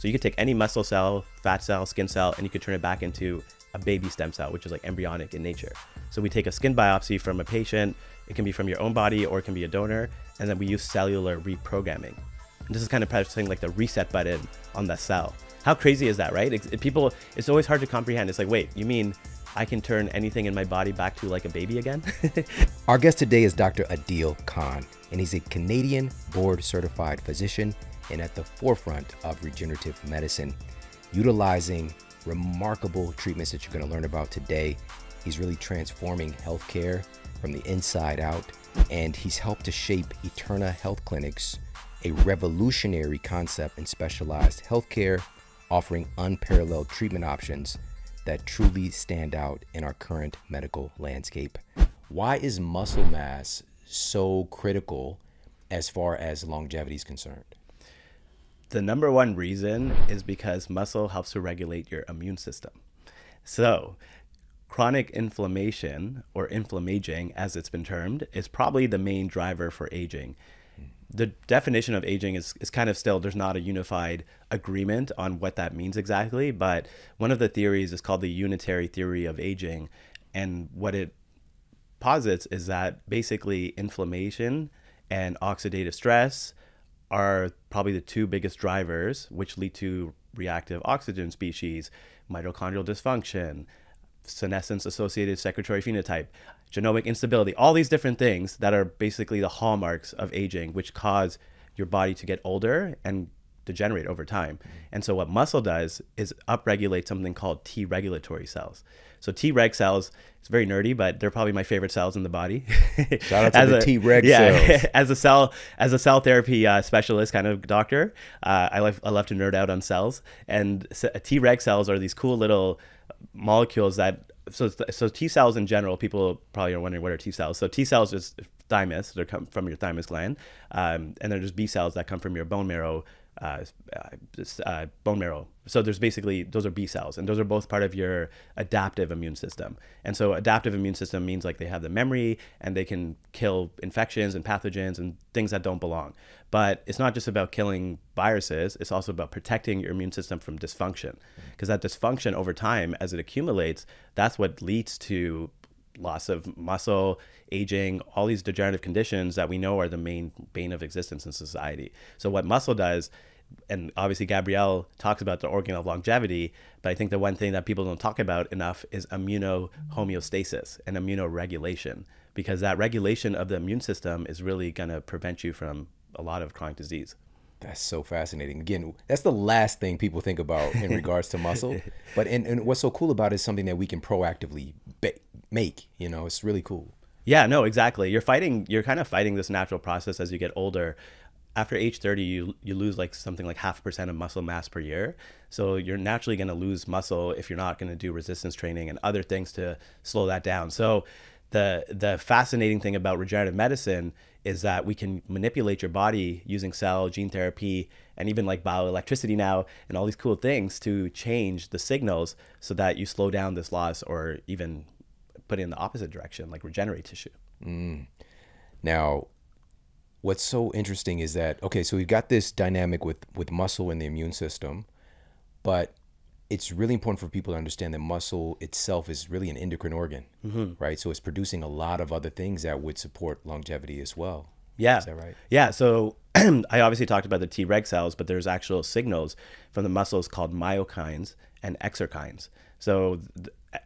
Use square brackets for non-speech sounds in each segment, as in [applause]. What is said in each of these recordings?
So you could take any muscle cell, fat cell, skin cell, and you could turn it back into a baby stem cell, which is like embryonic in nature. So we take a skin biopsy from a patient. It can be from your own body or it can be a donor, and then we use cellular reprogramming. And this is kind of pressing like the reset button on the cell. How crazy is that, right? It, people, it's always hard to comprehend. It's like, wait, you mean I can turn anything in my body back to like a baby again? [laughs] Our guest today is Dr. Adeel Khan, and he's a Canadian board certified physician and at the forefront of regenerative medicine, utilizing remarkable treatments that you're going to learn about today. He's really transforming healthcare from the inside out, and he's helped to shape Eterna Health Clinics, a revolutionary concept in specialized healthcare, offering unparalleled treatment options that truly stand out in our current medical landscape. Why is muscle mass so critical as far as longevity is concerned? The number one reason is because muscle helps to regulate your immune system. So, chronic inflammation or inflammaging, as it's been termed, is probably the main driver for aging. The definition of aging is, is kind of still, there's not a unified agreement on what that means exactly. But one of the theories is called the unitary theory of aging. And what it posits is that basically inflammation and oxidative stress are probably the two biggest drivers, which lead to reactive oxygen species, mitochondrial dysfunction, senescence associated secretory phenotype, genomic instability, all these different things that are basically the hallmarks of aging, which cause your body to get older and degenerate over time. And so, what muscle does is upregulate something called T regulatory cells. So T reg cells, it's very nerdy, but they're probably my favorite cells in the body. [laughs] Shout out to the T reg yeah, cells. [laughs] as a cell as a cell therapy uh, specialist kind of doctor, uh, I love I love to nerd out on cells. And T reg cells are these cool little molecules that so so T cells in general, people probably are wondering what are T cells. So T cells is thymus, they come from your thymus gland, um, and then there's B cells that come from your bone marrow uh, uh, bone marrow. So there's basically those are B cells, and those are both part of your adaptive immune system. And so adaptive immune system means like they have the memory and they can kill infections and pathogens and things that don't belong. But it's not just about killing viruses; it's also about protecting your immune system from dysfunction, because that dysfunction over time, as it accumulates, that's what leads to loss of muscle, aging, all these degenerative conditions that we know are the main bane of existence in society. So what muscle does and obviously Gabrielle talks about the organ of longevity, but I think the one thing that people don't talk about enough is immunohomeostasis and immunoregulation, because that regulation of the immune system is really going to prevent you from a lot of chronic disease. That's so fascinating. Again, that's the last thing people think about in regards to muscle. [laughs] But and, and what's so cool about it is something that we can proactively ba- make. You know, it's really cool. Yeah, no, exactly. You're fighting. You're kind of fighting this natural process as you get older. After age 30, you you lose like something like half percent of muscle mass per year. So you're naturally going to lose muscle if you're not going to do resistance training and other things to slow that down. So the the fascinating thing about regenerative medicine is that we can manipulate your body using cell gene therapy and even like bioelectricity now and all these cool things to change the signals so that you slow down this loss or even put it in the opposite direction like regenerate tissue mm. now what's so interesting is that okay so we've got this dynamic with with muscle and the immune system but it's really important for people to understand that muscle itself is really an endocrine organ, mm-hmm. right? So it's producing a lot of other things that would support longevity as well. Yeah. Is that right? Yeah. So [clears throat] I obviously talked about the T reg cells, but there's actual signals from the muscles called myokines and exerkines. So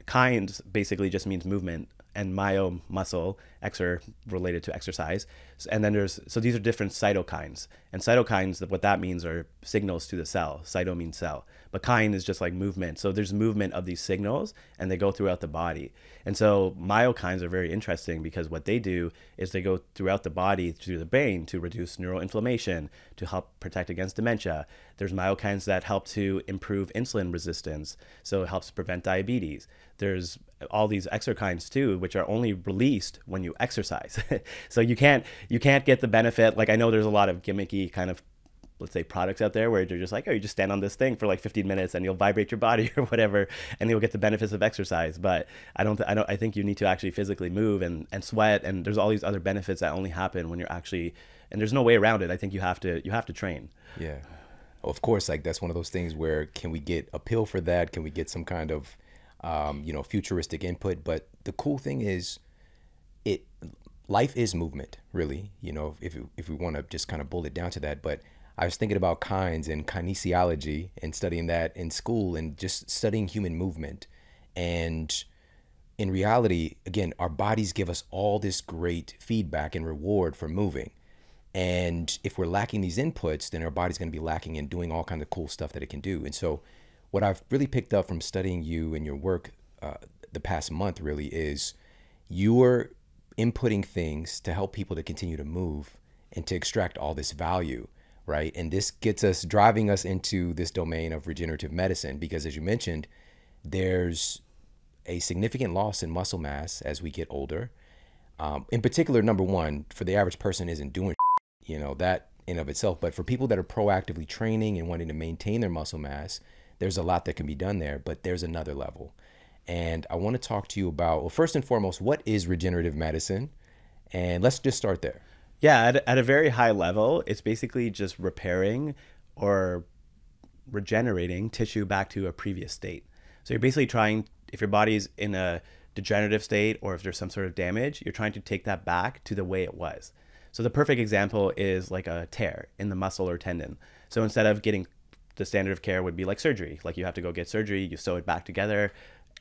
kines basically just means movement and myo muscle, exer related to exercise. And then there's so these are different cytokines. And cytokines, what that means are signals to the cell. Cyto means cell. But kine is just like movement. So there's movement of these signals and they go throughout the body. And so myokines are very interesting because what they do is they go throughout the body through the brain to reduce neural inflammation, to help protect against dementia. There's myokines that help to improve insulin resistance, so it helps prevent diabetes. There's all these exerkines too, which are only released when you exercise. [laughs] so you can't you can't get the benefit. Like I know there's a lot of gimmicky kind of let's say products out there where you're just like, oh, you just stand on this thing for like 15 minutes and you'll vibrate your body [laughs] or whatever, and you'll get the benefits of exercise. But I don't, th- I don't, I think you need to actually physically move and, and sweat, and there's all these other benefits that only happen when you're actually, and there's no way around it. I think you have to, you have to train. Yeah. of course, like that's one of those things where can we get a pill for that? Can we get some kind of, um, you know, futuristic input? But the cool thing is, it life is movement, really. You know, if if we want to just kind of boil it down to that. But I was thinking about kinds and kinesiology and studying that in school and just studying human movement. And in reality, again, our bodies give us all this great feedback and reward for moving. And if we're lacking these inputs, then our body's going to be lacking in doing all kinds of cool stuff that it can do. And so, what I've really picked up from studying you and your work uh, the past month really is you're inputting things to help people to continue to move and to extract all this value, right? And this gets us driving us into this domain of regenerative medicine because, as you mentioned, there's a significant loss in muscle mass as we get older. Um, in particular, number one, for the average person, isn't doing [laughs] you know, that in of itself. But for people that are proactively training and wanting to maintain their muscle mass, there's a lot that can be done there, but there's another level. And I want to talk to you about, well, first and foremost, what is regenerative medicine? And let's just start there. Yeah, at, at a very high level, it's basically just repairing or regenerating tissue back to a previous state. So you're basically trying, if your body's in a degenerative state or if there's some sort of damage, you're trying to take that back to the way it was. So the perfect example is like a tear in the muscle or tendon. So instead of getting the standard of care would be like surgery, like you have to go get surgery, you sew it back together,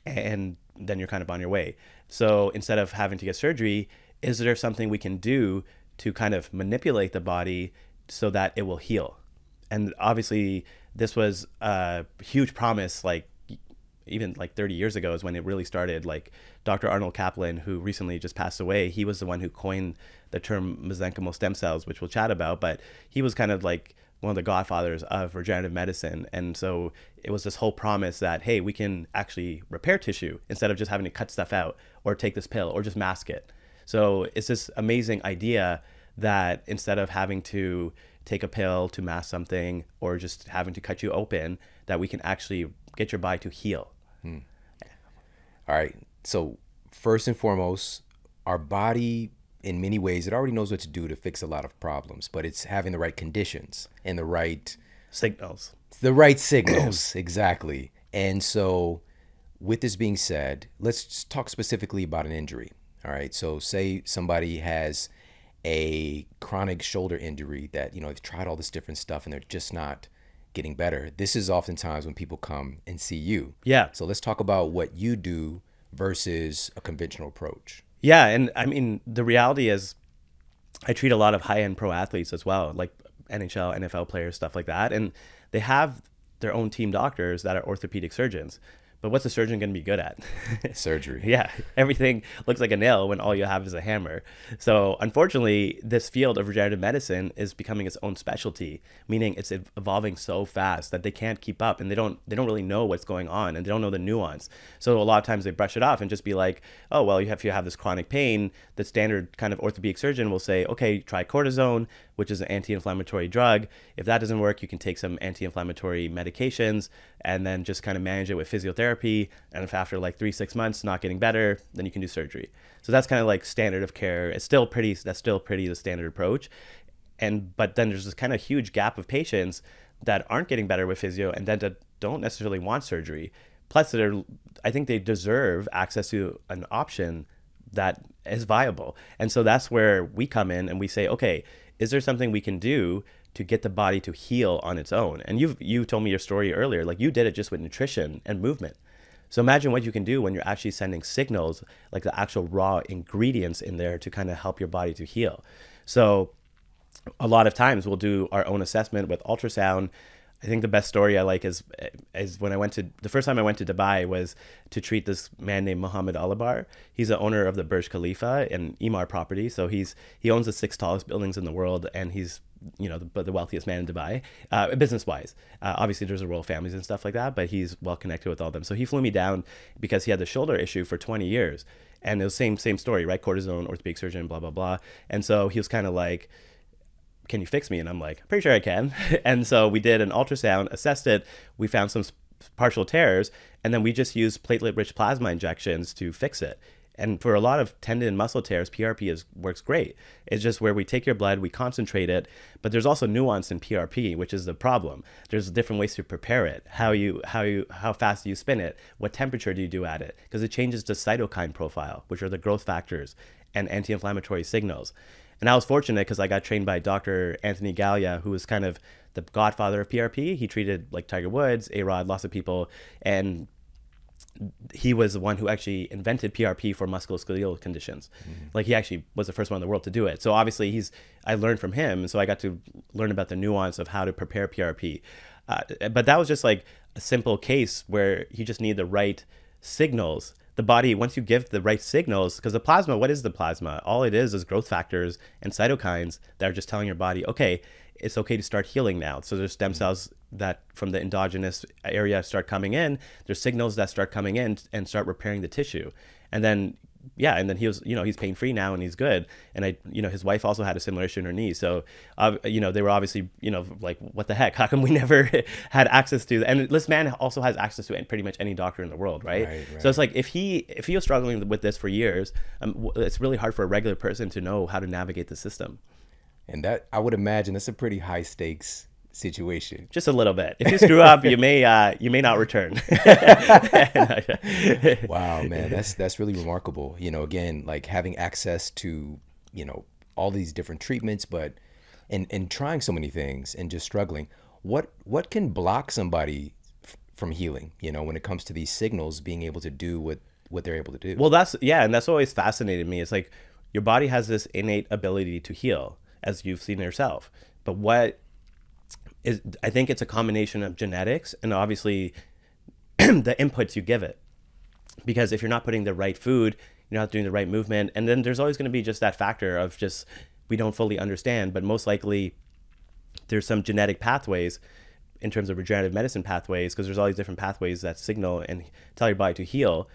and then you're kind of on your way. So instead of having to get surgery, is there something we can do to kind of manipulate the body so that it will heal? And obviously, this was a huge promise like even like 30 years ago is when it really started. Like Dr. Arnold Caplan, who recently just passed away, he was the one who coined the term mesenchymal stem cells, which we'll chat about. But he was kind of like one of the godfathers of regenerative medicine. And so it was this whole promise that, hey, we can actually repair tissue instead of just having to cut stuff out or take this pill or just mask it. So it's this amazing idea that instead of having to take a pill to mask something or just having to cut you open, that we can actually get your body to heal. Hmm. All right. So first and foremost, our body in many ways it already knows what to do to fix a lot of problems, but it's having the right conditions and the right signals. The right signals, [clears throat] exactly. And so with this being said, let's talk specifically about an injury. All right. So say somebody has a chronic shoulder injury that, you know, they've tried all this different stuff and they're just not getting better. This is oftentimes when people come and see you. Yeah. So let's talk about what you do versus a conventional approach. Yeah, and I mean the reality is I treat a lot of high-end pro athletes as well, like NHL, NFL players, stuff like that, and they have their own team doctors that are orthopedic surgeons. But what's a surgeon going to be good at? [laughs] Surgery. yeah, everything looks like a nail when all you have is a hammer. So, unfortunately, this field of regenerative medicine is becoming its own specialty, meaning it's evolving so fast that they can't keep up and they don't they don't really know what's going on and they don't know the nuance. So, a lot of times they brush it off and just be like, "Oh, well, you have if you have this chronic pain, the standard kind of orthopedic surgeon will say, "Okay, try cortisone, which is an anti-inflammatory drug. If that doesn't work, you can take some anti-inflammatory medications and then just kind of manage it with physiotherapy. And if after like three, six months not getting better, then you can do surgery. So that's kind of like standard of care. It's still pretty, that's still pretty the standard approach. And, but then there's this kind of huge gap of patients that aren't getting better with physio and then that don't necessarily want surgery. Plus, they're, I think they deserve access to an option that is viable. And so that's where we come in and we say, okay, is there something we can do to get the body to heal on its own. And you you told me your story earlier, like you did it just with nutrition and movement. So imagine what you can do when you're actually sending signals, like the actual raw ingredients in there to kind of help your body to heal. So a lot of times we'll do our own assessment with ultrasound. I think the best story I like is is when I went to the first time I went to Dubai was to treat this man named Mohammed Alabbar. He's the owner of the Burj Khalifa and Emaar property. So he's he owns the six tallest buildings in the world, and he's you know the, the wealthiest man in Dubai, uh, business wise. Uh, obviously, there's the royal families and stuff like that, but he's well connected with all them. So he flew me down because he had the shoulder issue for 20 years, and it was same same story, right? Cortisone, orthopedic surgeon, blah blah blah. And so he was kind of like, "Can you fix me?" And I'm like, "Pretty sure I can." [laughs] and so we did an ultrasound, assessed it. We found some partial tears, and then we just used platelet-rich plasma injections to fix it And for a lot of tendon and muscle tears, PRP is works great. It's just where we take your blood, we concentrate it, but there's also nuance in PRP, which is the problem. There's different ways to prepare it, how you how you how fast do you spin it, what temperature do you do at it, because it changes the cytokine profile, which are the growth factors and anti-inflammatory signals. And I was fortunate because I got trained by Dr. Anthony Galea, who was kind of the godfather of PRP. He treated like Tiger Woods, A Rod, lots of people, and he was the one who actually invented PRP for musculoskeletal conditions. Mm-hmm. Like he actually was the first one in the world to do it. So obviously he's I learned from him, and so I got to learn about the nuance of how to prepare PRP. Uh, but that was just like a simple case where he just needed the right signals. The body, once you give the right signals, because the plasma, what is the plasma? All it is is growth factors and cytokines that are just telling your body, okay, it's okay to start healing now. So there's stem mm-hmm. cells that from the endogenous area start coming in. There's signals that start coming in and start repairing the tissue. And then yeah, and then he was, you know, he's pain free now and he's good. And I, you know, his wife also had a similar issue in her knee. So, uh, you know, they were obviously, you know, like, what the heck? [laughs] How come we never [laughs] had access to? And this man also has access to pretty much any doctor in the world, right? right, right. So it's like if he if he was struggling with this for years, um, it's really hard for a regular person to know how to navigate the system. And that I would imagine that's a pretty high stakes situation. [laughs] Just a little bit. If you screw up, you may uh, you may not return. [laughs] wow, man, that's that's really remarkable. You know, again, like having access to you know all these different treatments, but and and trying so many things and just struggling. What what can block somebody f- from healing? You know, when it comes to these signals, being able to do what what they're able to do. Well, that's yeah, and that's always fascinated me. It's like your body has this innate ability to heal as you've seen yourself. But what is I think it's a combination of genetics and obviously [clears throat] the inputs you give it. Because if you're not putting the right food, you're not doing the right movement, and then there's always going to be just that factor of just we don't fully understand, but most likely there's some genetic pathways in terms of regenerative medicine pathways because there's all these different pathways that signal and tell your body to heal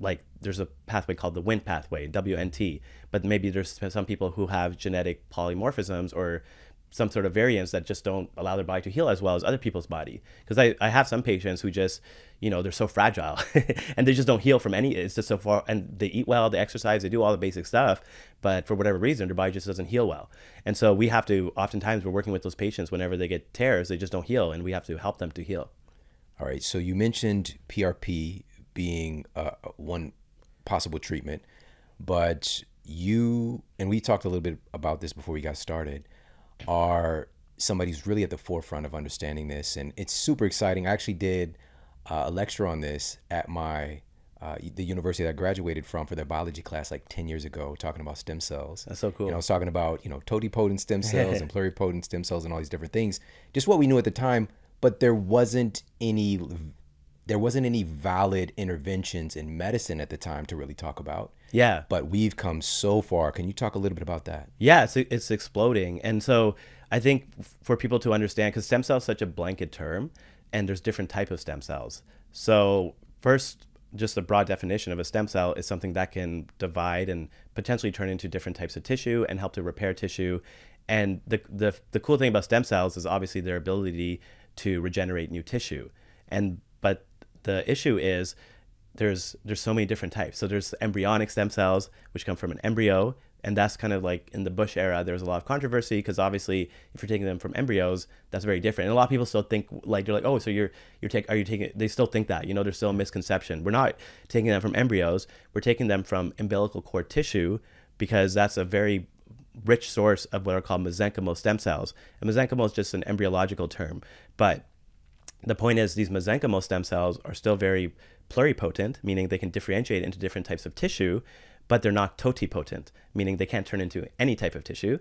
like there's a pathway called the Wnt pathway wnt but maybe there's some people who have genetic polymorphisms or some sort of variants that just don't allow their body to heal as well as other people's body. Because I, I have some patients who just you know they're so fragile [laughs] and they just don't heal from any it's just so far and they eat well they exercise they do all the basic stuff but for whatever reason their body just doesn't heal well. And so we have to oftentimes we're working with those patients whenever they get tears they just don't heal and we have to help them to heal. All right so you mentioned prp being uh, one possible treatment but you and we talked a little bit about this before we got started are somebody who's really at the forefront of understanding this, and it's super exciting. I actually did uh, a lecture on this at my uh, the university that I graduated from for their biology class like 10 years ago, talking about stem cells. That's so cool. Know, I was talking about, you know, totipotent stem [laughs] cells and pluripotent stem cells and all these different things, just what we knew at the time, but there wasn't any there wasn't any valid interventions in medicine at the time to really talk about. Yeah. But we've come so far. Can you talk a little bit about that? Yeah, it's, it's exploding. And so I think for people to understand, because stem cell is such a blanket term, and there's different type of stem cells. So first, just a broad definition of a stem cell is something that can divide and potentially turn into different types of tissue and help to repair tissue. And the, the, the cool thing about stem cells is obviously their ability to regenerate new tissue. And but the issue is there's there's so many different types. So there's embryonic stem cells, which come from an embryo, and that's kind of like in the Bush era. There was a lot of controversy because obviously, if you're taking them from embryos, that's very different. And a lot of people still think like they're like, oh, so you're you're take are you taking? They still think that you know there's still a misconception. We're not taking them from embryos. We're taking them from umbilical cord tissue because that's a very rich source of what are called mesenchymal stem cells. And mesenchymal is just an embryological term, but the point is these mesenchymal stem cells are still very pluripotent, meaning they can differentiate into different types of tissue, but they're not totipotent, meaning they can't turn into any type of tissue.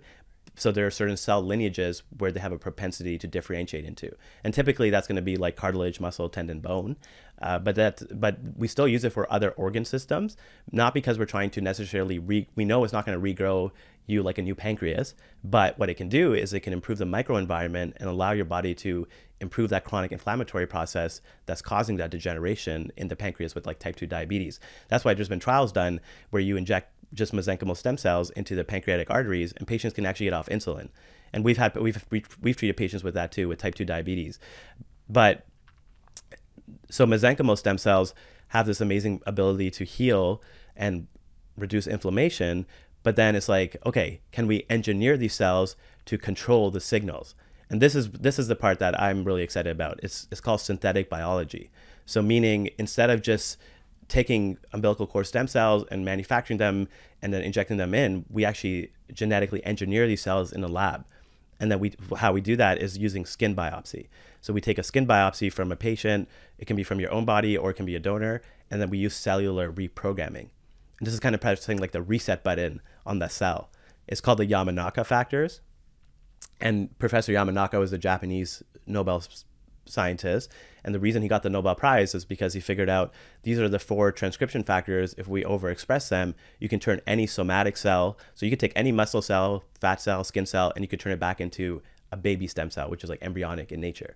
So there are certain cell lineages where they have a propensity to differentiate into, and typically that's going to be like cartilage, muscle, tendon, bone. Uh, but that, but we still use it for other organ systems, not because we're trying to necessarily re. We know it's not going to regrow you like a new pancreas, but what it can do is it can improve the microenvironment and allow your body to improve that chronic inflammatory process that's causing that degeneration in the pancreas with like type 2 diabetes. That's why there's been trials done where you inject just mesenchymal stem cells into the pancreatic arteries and patients can actually get off insulin. And we've had we've we've treated patients with that too with type 2 diabetes. But so mesenchymal stem cells have this amazing ability to heal and reduce inflammation, but then it's like, okay, can we engineer these cells to control the signals? And this is this is the part that I'm really excited about. It's it's called synthetic biology. So meaning instead of just taking umbilical cord stem cells and manufacturing them and then injecting them in, we actually genetically engineer these cells in a lab. And then we how we do that is using skin biopsy. So we take a skin biopsy from a patient. It can be from your own body or it can be a donor, and then we use cellular reprogramming. And this is kind of pressing like the reset button on the cell. It's called the Yamanaka factors. And Professor Yamanaka was a Japanese Nobel scientist. And the reason he got the Nobel Prize is because he figured out these are the four transcription factors. If we overexpress them, you can turn any somatic cell. So you could take any muscle cell, fat cell, skin cell, and you could turn it back into a baby stem cell, which is like embryonic in nature.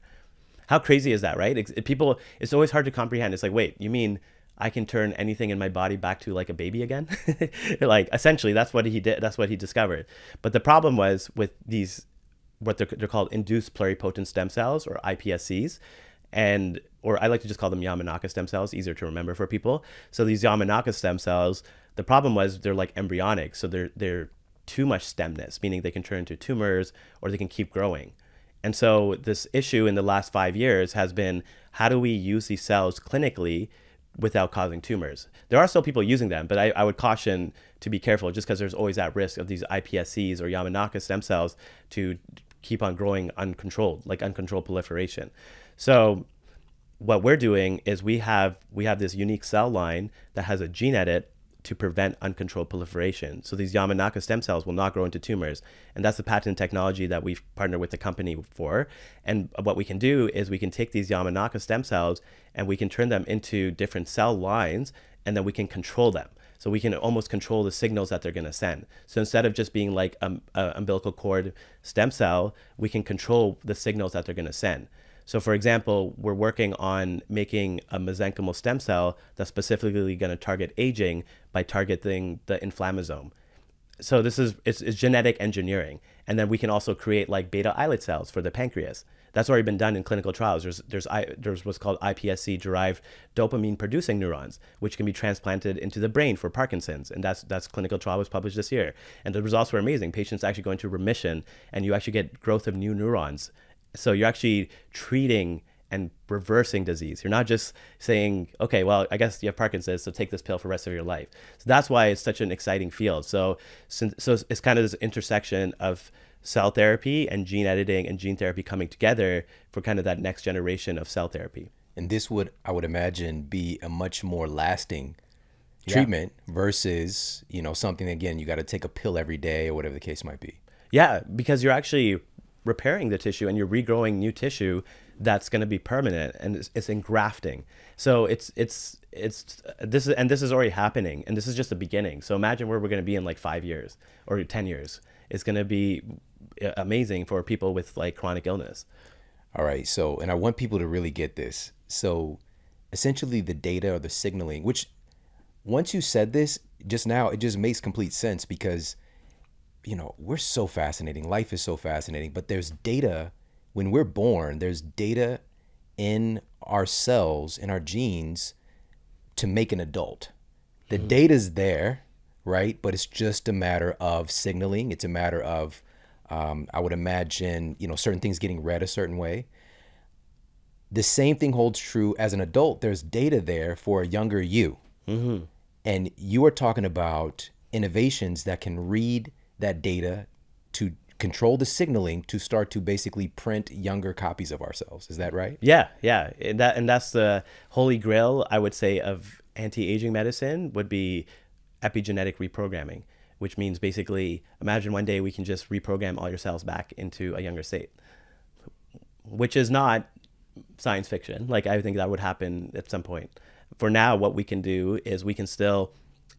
How crazy is that, right? It, people, it's always hard to comprehend. It's like, wait, you mean I can turn anything in my body back to like a baby again? [laughs] like essentially, that's what he did. That's what he discovered. But the problem was with these what they're, they're called induced pluripotent stem cells or iPSCs and or I like to just call them Yamanaka stem cells, easier to remember for people. So these Yamanaka stem cells, the problem was they're like embryonic, so they're they're too much stemness, meaning they can turn into tumors or they can keep growing. And so this issue in the last five years has been how do we use these cells clinically without causing tumors? There are still people using them, but I, I would caution to be careful just because there's always that risk of these iPSCs or Yamanaka stem cells to keep on growing uncontrolled, like uncontrolled proliferation. So what we're doing is we have we have this unique cell line that has a gene edit to prevent uncontrolled proliferation. So these Yamanaka stem cells will not grow into tumors. And that's the patent technology that we've partnered with the company for. And what we can do is we can take these Yamanaka stem cells and we can turn them into different cell lines and then we can control them. So we can almost control the signals that they're going to send. So instead of just being like a, a umbilical cord stem cell, we can control the signals that they're going to send. So, for example, we're working on making a mesenchymal stem cell that's specifically going to target aging by targeting the inflammasome. So this is it's, it's, genetic engineering, and then we can also create like beta islet cells for the pancreas. That's already been done in clinical trials. There's there's there's what's called iPSC derived dopamine producing neurons, which can be transplanted into the brain for Parkinson's, and that's that's clinical trial was published this year, and the results were amazing. Patients actually go into remission, and you actually get growth of new neurons so you're actually treating and reversing disease. You're not just saying, okay, well, I guess you have Parkinson's, so take this pill for the rest of your life. So that's why it's such an exciting field. So, so it's kind of this intersection of cell therapy and gene editing and gene therapy coming together for kind of that next generation of cell therapy. And this would, I would imagine, be a much more lasting treatment yeah. versus, you know, something again, you got to take a pill every day or whatever the case might be. Yeah, because you're actually repairing the tissue and you're regrowing new tissue that's going to be permanent and it's, it's engrafting so it's it's it's this is and this is already happening and this is just the beginning so imagine where we're going to be in like five years or 10 years it's going to be amazing for people with like chronic illness all right so and i want people to really get this so essentially the data or the signaling which once you said this just now it just makes complete sense because you know, we're so fascinating. Life is so fascinating, but there's data when we're born, there's data in our cells, in our genes to make an adult. The mm-hmm. data's there, right? But it's just a matter of signaling. It's a matter of, um, I would imagine, you know, certain things getting read a certain way. The same thing holds true as an adult. There's data there for a younger you. Mm-hmm. And you are talking about innovations that can read that data to control the signaling to start to basically print younger copies of ourselves. Is that right? Yeah, yeah. And that and that's the holy grail I would say of anti-aging medicine would be epigenetic reprogramming, which means basically imagine one day we can just reprogram all your cells back into a younger state. Which is not science fiction. Like I think that would happen at some point. For now what we can do is we can still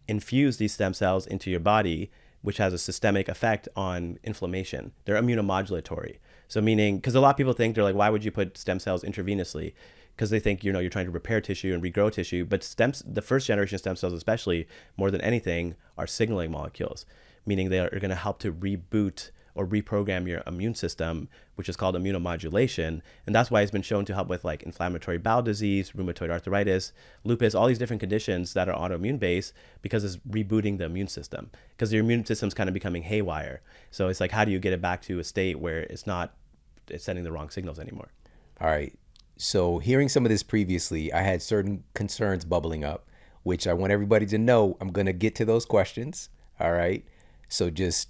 infuse these stem cells into your body which has a systemic effect on inflammation. They're immunomodulatory. So meaning, because a lot of people think they're like, why would you put stem cells intravenously? Because they think you know you're trying to repair tissue and regrow tissue. But stems, the first generation stem cells, especially more than anything, are signaling molecules, meaning they are going to help to reboot or reprogram your immune system, which is called immunomodulation. And that's why it's been shown to help with like inflammatory bowel disease, rheumatoid arthritis, lupus, all these different conditions that are autoimmune based because it's rebooting the immune system. Because your immune system's kind of becoming haywire. So it's like, how do you get it back to a state where it's not it's sending the wrong signals anymore? All right. So hearing some of this previously, I had certain concerns bubbling up, which I want everybody to know. I'm going to get to those questions. All right. So just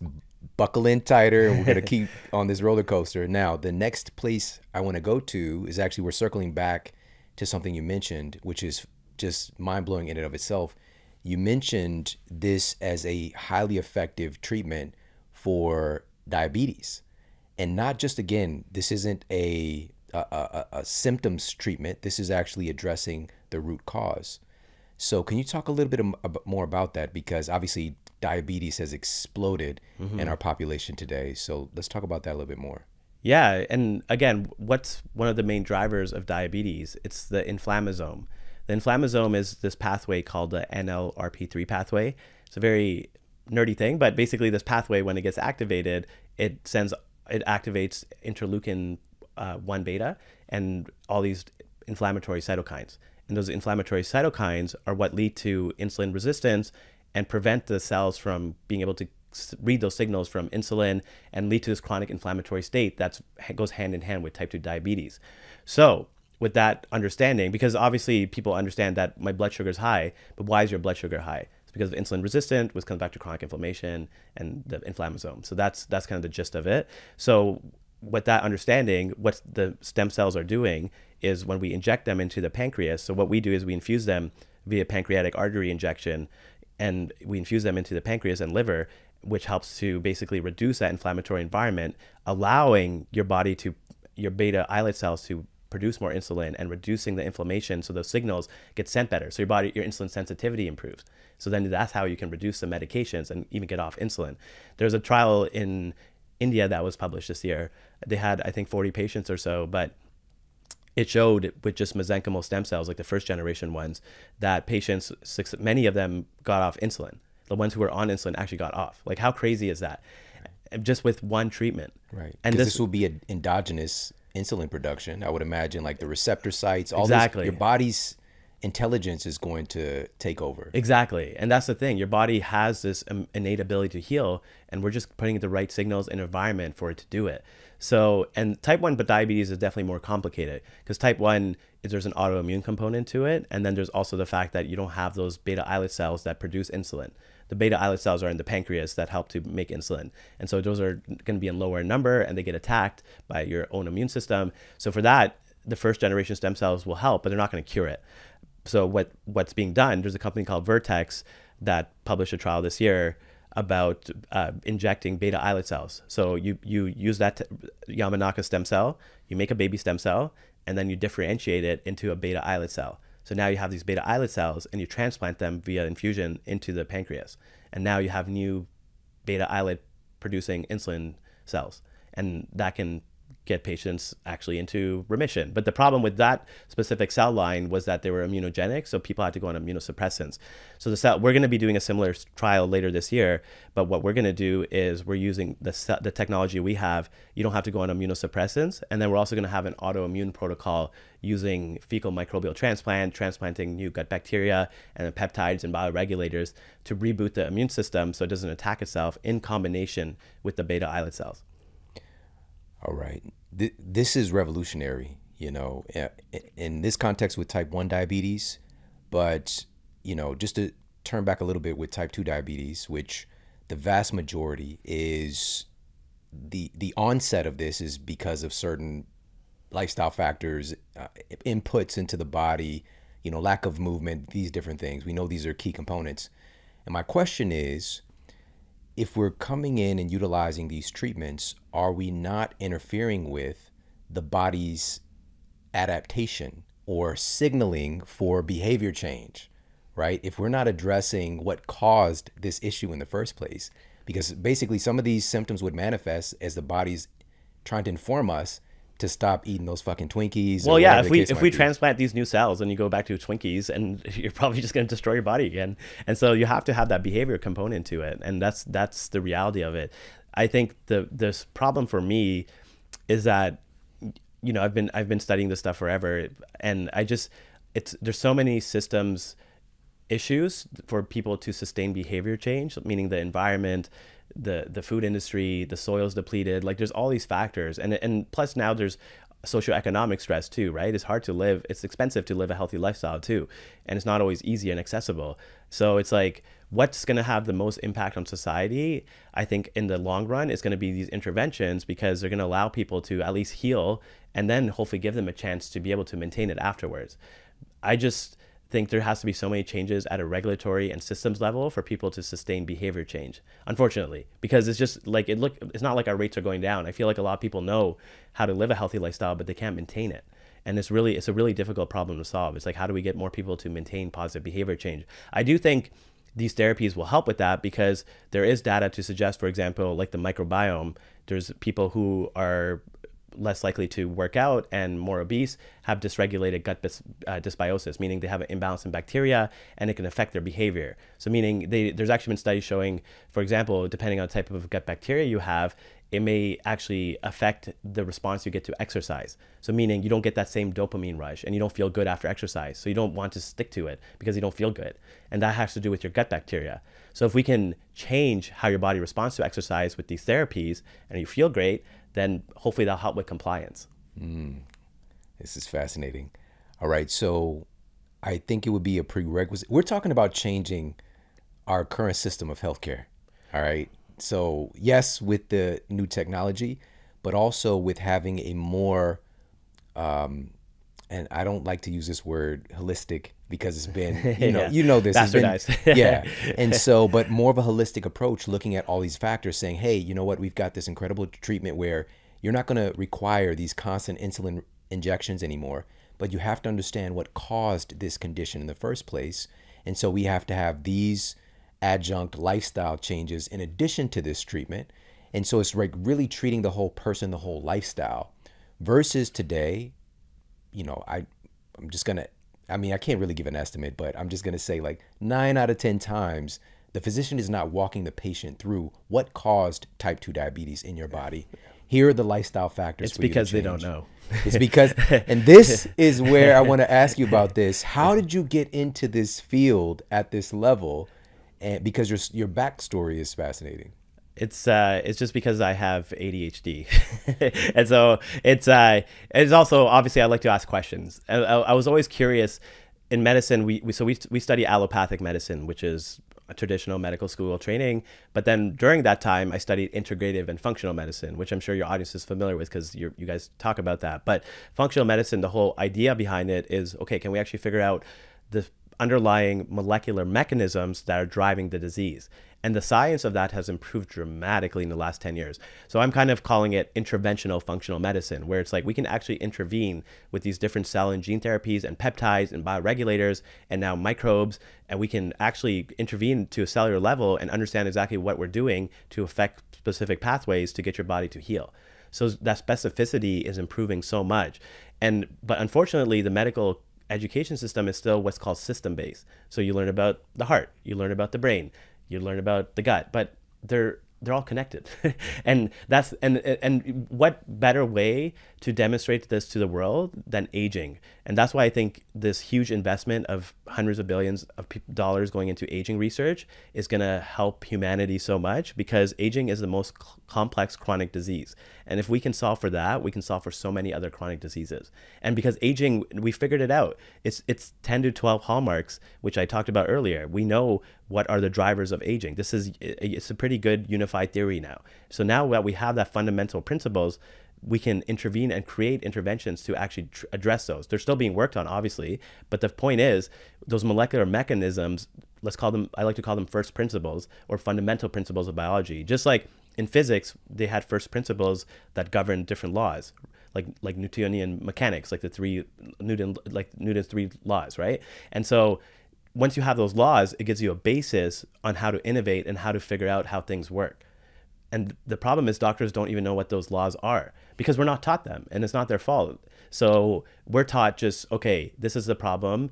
buckle in tighter and we're going [laughs] to keep on this roller coaster. Now, the next place I want to go to is actually we're circling back to something you mentioned, which is just mind blowing in and of itself. You mentioned this as a highly effective treatment for diabetes. And not just, again, this isn't a a, a, a, symptoms treatment. This is actually addressing the root cause. So, can you talk a little bit more about that? Because obviously, diabetes has exploded mm-hmm. in our population today. So, let's talk about that a little bit more. Yeah, and again, what's one of the main drivers of diabetes? It's the inflammasome. The inflammasome is this pathway called the NLRP3 pathway. It's a very nerdy thing, but basically, this pathway, when it gets activated, it sends it activates interleukin uh, 1 beta and all these inflammatory cytokines. And those inflammatory cytokines are what lead to insulin resistance and prevent the cells from being able to read those signals from insulin and lead to this chronic inflammatory state that goes hand in hand with type 2 diabetes. So, with that understanding, because obviously people understand that my blood sugar is high, but why is your blood sugar high? It's because of insulin resistant, which comes back to chronic inflammation and the inflammasome. So that's that's kind of the gist of it. So with that understanding, what the stem cells are doing is when we inject them into the pancreas. So what we do is we infuse them via pancreatic artery injection, and we infuse them into the pancreas and liver, which helps to basically reduce that inflammatory environment, allowing your body to your beta islet cells to produce more insulin and reducing the inflammation so those signals get sent better so your body your insulin sensitivity improves so then that's how you can reduce the medications and even get off insulin there's a trial in India that was published this year. They had, I think, 40 patients or so, but it showed with just mesenchymal stem cells, like the first generation ones, that patients, many of them got off insulin. The ones who were on insulin actually got off. Like, how crazy is that? Just with one treatment. Right. And this, this will be an endogenous insulin production. I would imagine, like the receptor sites, all exactly. This, your body's intelligence is going to take over. Exactly. And that's the thing. Your body has this innate ability to heal, and we're just putting the right signals and environment for it to do it. So, and type 1 but diabetes is definitely more complicated because type 1 is there's an autoimmune component to it. And then there's also the fact that you don't have those beta islet cells that produce insulin. The beta islet cells are in the pancreas that help to make insulin. And so those are going to be in lower number and they get attacked by your own immune system. So, for that, the first generation stem cells will help, but they're not going to cure it so what what's being done? There's a company called Vertex that published a trial this year about uh, injecting beta islet cells. So you you use that Yamanaka stem cell, you make a baby stem cell, and then you differentiate it into a beta islet cell. So now you have these beta islet cells, and you transplant them via infusion into the pancreas, and now you have new beta islet producing insulin cells, and that can get patients actually into remission. But the problem with that specific cell line was that they were immunogenic, so people had to go on immunosuppressants. So the cell, we're going to be doing a similar trial later this year, but what we're going to do is we're using the the technology we have. You don't have to go on immunosuppressants, and then we're also going to have an autoimmune protocol using fecal microbial transplant, transplanting new gut bacteria and peptides and bioregulators to reboot the immune system so it doesn't attack itself in combination with the beta islet cells. All right. Th- this is revolutionary, you know, in this context with type 1 diabetes. But, you know, just to turn back a little bit with type 2 diabetes, which the vast majority is the the onset of this is because of certain lifestyle factors, uh, inputs into the body, you know, lack of movement, these different things. We know these are key components. And my question is, if we're coming in and utilizing these treatments, are we not interfering with the body's adaptation or signaling for behavior change, right? If we're not addressing what caused this issue in the first place, because basically some of these symptoms would manifest as the body's trying to inform us to stop eating those fucking Twinkies. Well, yeah, if we if we be. transplant these new cells and you go back to Twinkies, and [laughs] you're probably just going to destroy your body again. And so you have to have that behavior component to it, and that's that's the reality of it. I think the this problem for me is that you know I've been I've been studying this stuff forever, and I just it's there's so many systems issues for people to sustain behavior change, meaning the environment, the the food industry, the soil's depleted. Like there's all these factors, and and plus now there's socioeconomic stress too, right? It's hard to live. It's expensive to live a healthy lifestyle too, and it's not always easy and accessible. So it's like what's going to have the most impact on society i think in the long run is going to be these interventions because they're going to allow people to at least heal and then hopefully give them a chance to be able to maintain it afterwards i just think there has to be so many changes at a regulatory and systems level for people to sustain behavior change unfortunately because it's just like it look it's not like our rates are going down. I feel like a lot of people know how to live a healthy lifestyle but they can't maintain it. And it's really it's a really difficult problem to solve. It's like how do we get more people to maintain positive behavior change? I do think these therapies will help with that because there is data to suggest, for example, like the microbiome, there's people who are less likely to work out and more obese have dysregulated gut bis- uh, dysbiosis, meaning they have an imbalance in bacteria and it can affect their behavior. So, meaning they, there's actually been studies showing, for example, depending on the type of gut bacteria you have, it may actually affect the response you get to exercise. So, meaning you don't get that same dopamine rush and you don't feel good after exercise. So, you don't want to stick to it because you don't feel good. And that has to do with your gut bacteria. So, if we can change how your body responds to exercise with these therapies and you feel great, then hopefully that'll help with compliance. Mm, this is fascinating. All right. So, I think it would be a prerequisite. We're talking about changing our current system of healthcare. All right so yes, with the new technology, but also with having a more, um, and I don't like to use this word holistic because it's been [laughs] you know yeah. you know this has been, [laughs] yeah [laughs] and so but more of a holistic approach looking at all these factors saying hey you know what we've got this incredible treatment where you're not going to require these constant insulin injections anymore but you have to understand what caused this condition in the first place and so we have to have these adjunct lifestyle changes in addition to this treatment. And so it's like really treating the whole person, the whole lifestyle. Versus today, you know, I I'm just gonna I mean, I can't really give an estimate, but I'm just gonna say like nine out of ten times the physician is not walking the patient through what caused type 2 diabetes in your body. [laughs] Here are the lifestyle factors. It's because they don't know. It's because, [laughs] and this is where I want to ask you about this. How did you get into this field at this level? and because your your backstory is fascinating. It's uh, it's just because I have ADHD, [laughs] and so it's uh, it's also obviously I like to ask questions. I, I, was always curious. In medicine, we, we so we we study allopathic medicine, which is a traditional medical school training. But then during that time, I studied integrative and functional medicine, which I'm sure your audience is familiar with because you guys talk about that. But functional medicine, the whole idea behind it is okay, can we actually figure out the underlying molecular mechanisms that are driving the disease. And the science of that has improved dramatically in the last 10 years. So I'm kind of calling it interventional functional medicine, where it's like we can actually intervene with these different cell and gene therapies and peptides and bioregulators and now microbes. And we can actually intervene to a cellular level and understand exactly what we're doing to affect specific pathways to get your body to heal. So that specificity is improving so much. And but unfortunately, the medical education system is still what's called system based. So you learn about the heart, you learn about the brain, you learn about the gut, but they're they're all connected. [laughs] And that's and and what better way to demonstrate this to the world than aging? And that's why i think this huge investment of hundreds of billions of dollars going into aging research is going to help humanity so much because aging is the most complex chronic disease. And if we can solve for that we can solve for so many other chronic diseases. And because aging we figured it out. It's it's 10 to 12 hallmarks which i talked about earlier. We know what are the drivers of aging this is it's a pretty good unified theory now so now that we have that fundamental principles we can intervene and create interventions to actually address those. They're still being worked on, obviously, but the point is those molecular mechanisms. Let's call them. I like to call them first principles or fundamental principles of biology. Just like in physics, they had first principles that govern different laws, like like Newtonian mechanics, like the three Newton, like Newton's three laws, right? And so once you have those laws, it gives you a basis on how to innovate and how to figure out how things work. And the problem is doctors don't even know what those laws are because we're not taught them and it's not their fault. So we're taught just, okay, this is the problem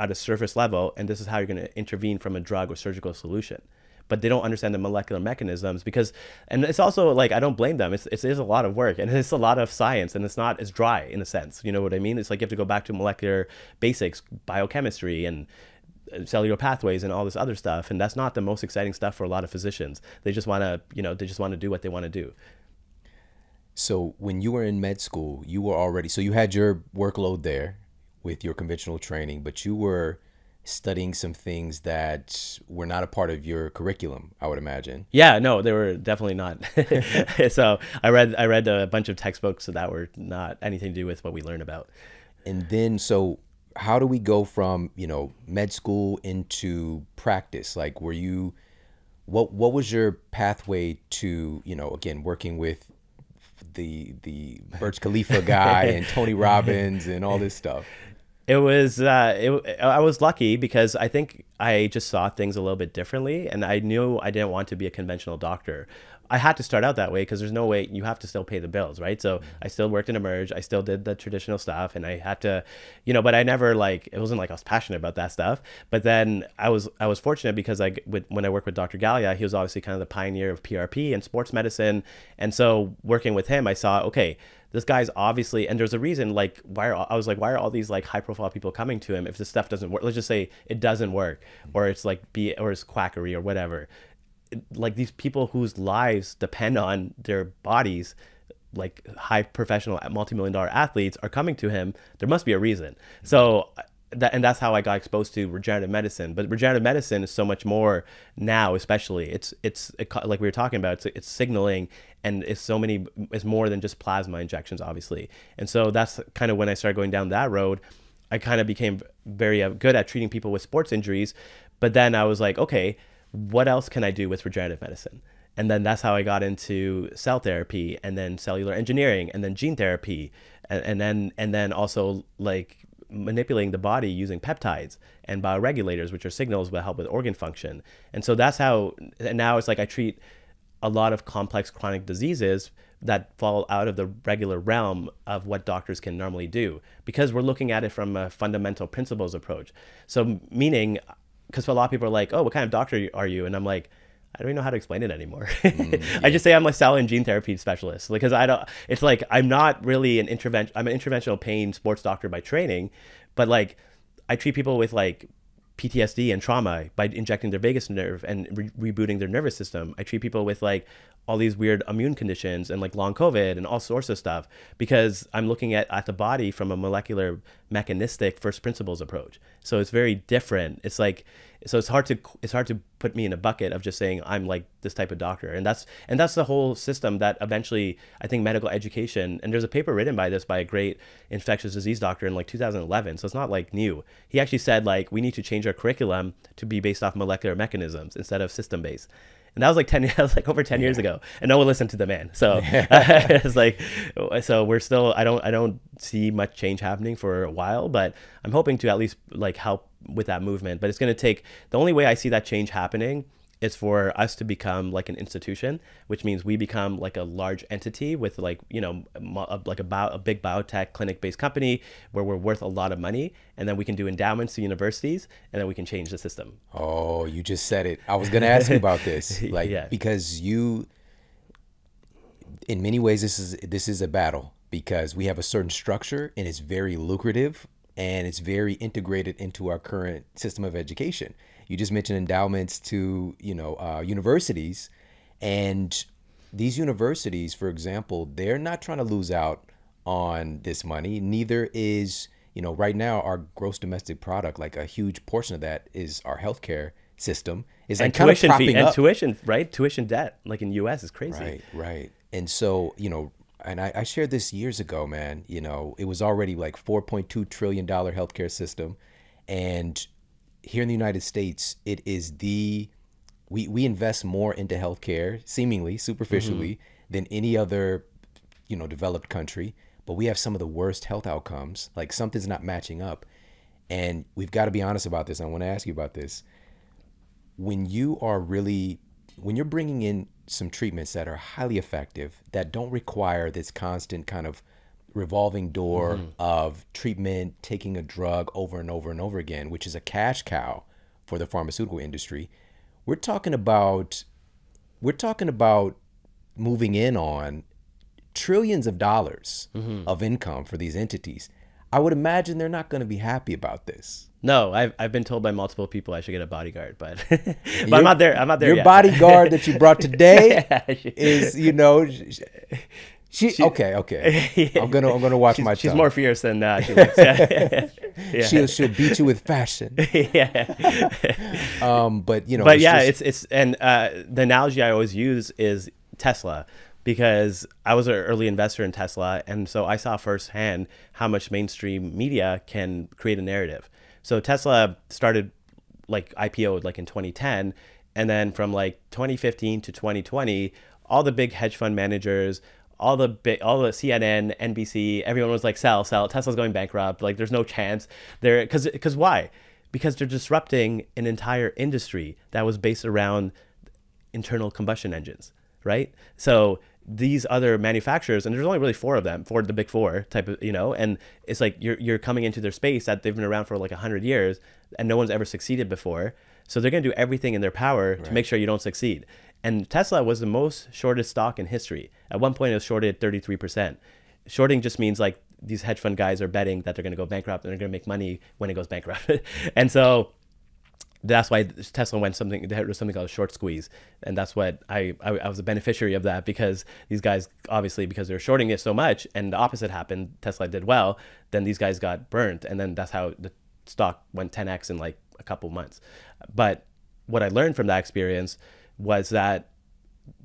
at a surface level and this is how you're going to intervene from a drug or surgical solution. but they don't understand the molecular mechanisms because, and it's also like I don't blame them. It's it's, it's a lot of work and it's a lot of science and it's not as dry in a sense. You know what I mean? It's like you have to go back to molecular basics, biochemistry, and cellular pathways and all this other stuff and that's not the most exciting stuff for a lot of physicians. They just want to you know they just want to do what they want to do. So when you were in med school you were already so you had your workload there with your conventional training but you were studying some things that were not a part of your curriculum i would imagine. Yeah no they were definitely not. [laughs] So i read i read a bunch of textbooks that were not anything to do with what we learn about. And then so how do we go from you know med school into practice like were you what what was your pathway to you know again working with the the Burj Khalifa [laughs] guy and Tony Robbins and all this stuff it was uh, it, I was lucky because I think I just saw things a little bit differently, and I knew I didn't want to be a conventional doctor. I had to start out that way because there's no way you have to still pay the bills, right? So mm-hmm. I still worked in Emerge, I still did the traditional stuff, and I had to, you know, but I never like it wasn't like I was passionate about that stuff. But then I was I was fortunate because I with, when I worked with Dr. Galea, he was obviously kind of the pioneer of PRP and sports medicine, and so working with him, I saw okay, this guy's obviously and there's a reason like why are I was like why are all these like high profile people coming to him if this stuff doesn't work? Let's just say it doesn't work, mm-hmm. or it's like be or it's quackery or whatever like these people whose lives depend on their bodies like high professional multi-million dollar athletes are coming to him there must be a reason so that and that's how I got exposed to regenerative medicine. But regenerative medicine is so much more now, especially it's it's it, like we were talking about. It's, it's signaling and it's so many. It's more than just plasma injections, obviously. And so that's kind of when I started going down that road. I kind of became very uh, good at treating people with sports injuries. But then I was like, okay, what else can I do with regenerative medicine? And then that's how I got into cell therapy and then cellular engineering and then gene therapy and, and then and then also like manipulating the body using peptides and bioregulators, which are signals that help with organ function. And so that's how and now it's like I treat a lot of complex chronic diseases that fall out of the regular realm of what doctors can normally do because we're looking at it from a fundamental principles approach. So meaning because a lot of people are like, "Oh, what kind of doctor are you?" And I'm like, I don't even know how to explain it anymore. [laughs] Mm, yeah. I just say I'm a cell and gene therapy specialist because I don't. It's like I'm not really an intervention. I'm an interventional pain sports doctor by training, but like I treat people with like PTSD and trauma by injecting their vagus nerve and re- rebooting their nervous system. I treat people with like all these weird immune conditions and like long COVID and all sorts of stuff because I'm looking at, at the body from a molecular mechanistic first principles approach. So it's very different. It's like so it's hard to it's hard to put me in a bucket of just saying I'm like this type of doctor. And that's and that's the whole system that eventually I think medical education and there's a paper written by this by a great infectious disease doctor in like 2011. So it's not like new. He actually said like we need to change our curriculum to be based off molecular mechanisms instead of system based and that was like [laughs] 10 that was like over 10 yeah. years ago and no one listened to the man so [laughs] [laughs] it's like so we're still i don't i don't see much change happening for a while but i'm hoping to at least like help with that movement but it's going to take the only way i see that change happening is for us to become like an institution, which means we become like a large entity with like you know like a, bio, a big biotech clinic based company where we're worth a lot of money, and then we can do endowments to universities, and then we can change the system. Oh, you just said it. I was gonna ask you about this, [laughs] like yeah. because you, in many ways, this is this is a battle because we have a certain structure and it's very lucrative and it's very integrated into our current system of education. You just mentioned endowments to you know uh, universities, and these universities, for example, they're not trying to lose out on this money. Neither is you know right now our gross domestic product, like a huge portion of that is our healthcare system is and like tuition fee and tuition right? Tuition debt like in us is crazy. Right right. And so you know and I, I, shared this years ago man you know it was already like 4.2 trillion dollar healthcare system and here in the United States, it is the we we invest more into healthcare, seemingly superficially, mm-hmm. than any other you know developed country. But we have some of the worst health outcomes. Like something's not matching up, and we've got to be honest about this. I want to ask you about this. When you are really when you're bringing in some treatments that are highly effective that don't require this constant kind of revolving door mm-hmm. of treatment, taking a drug over and over and over again, which is a cash cow for the pharmaceutical industry. we're talking about we're talking about moving in on trillions of dollars of income for these entities. I would imagine they're not going to be happy about this. No, I've, I've been told by multiple people I should get a bodyguard, but, [laughs] but I'm not there. I'm not there Your yet. bodyguard that you brought [laughs] today Yeah, she- is, you know, sh- she, okay, okay. [laughs] I'm gonna I'm gonna watch she's, my she's tongue. more fierce than uh, she looks. Yeah. yeah. She'll she'll beat you with fashion. yeah. Um, but you know, but yeah, just- it's it's and uh, the analogy I always use is Tesla because I was an early investor in Tesla, and so I saw firsthand how much mainstream media can create a narrative. So Tesla started like IPO'd like in 2010, and then from like 2015 to 2020, all the big hedge fund managers. All the big, all the CNN, NBC, everyone was like, "Sell, sell." Tesla's going bankrupt. Like, there's no chance. There, because, because why? because they're disrupting an entire industry that was based around internal combustion engines, right? So these other manufacturers, and there's only really four of them, four of the big four type of, you know, and it's like you're you're coming into their space that they've been around for like hundred years, and no one's ever succeeded before. So they're gonna do everything in their power to make sure you don't succeed. And Tesla was the most shorted stock in history. At one point, it was shorted 33%. Shorting just means like these hedge fund guys are betting that they're going to go bankrupt and they're going to make money when it goes bankrupt. [laughs] and so that's why Tesla went something there was something called a short squeeze, and that's what I, I I was a beneficiary of that because these guys obviously because they're shorting it so much, and the opposite happened. Tesla did well, then these guys got burnt, and then that's how the stock went 10x in like a couple months. But what I learned from that experience was that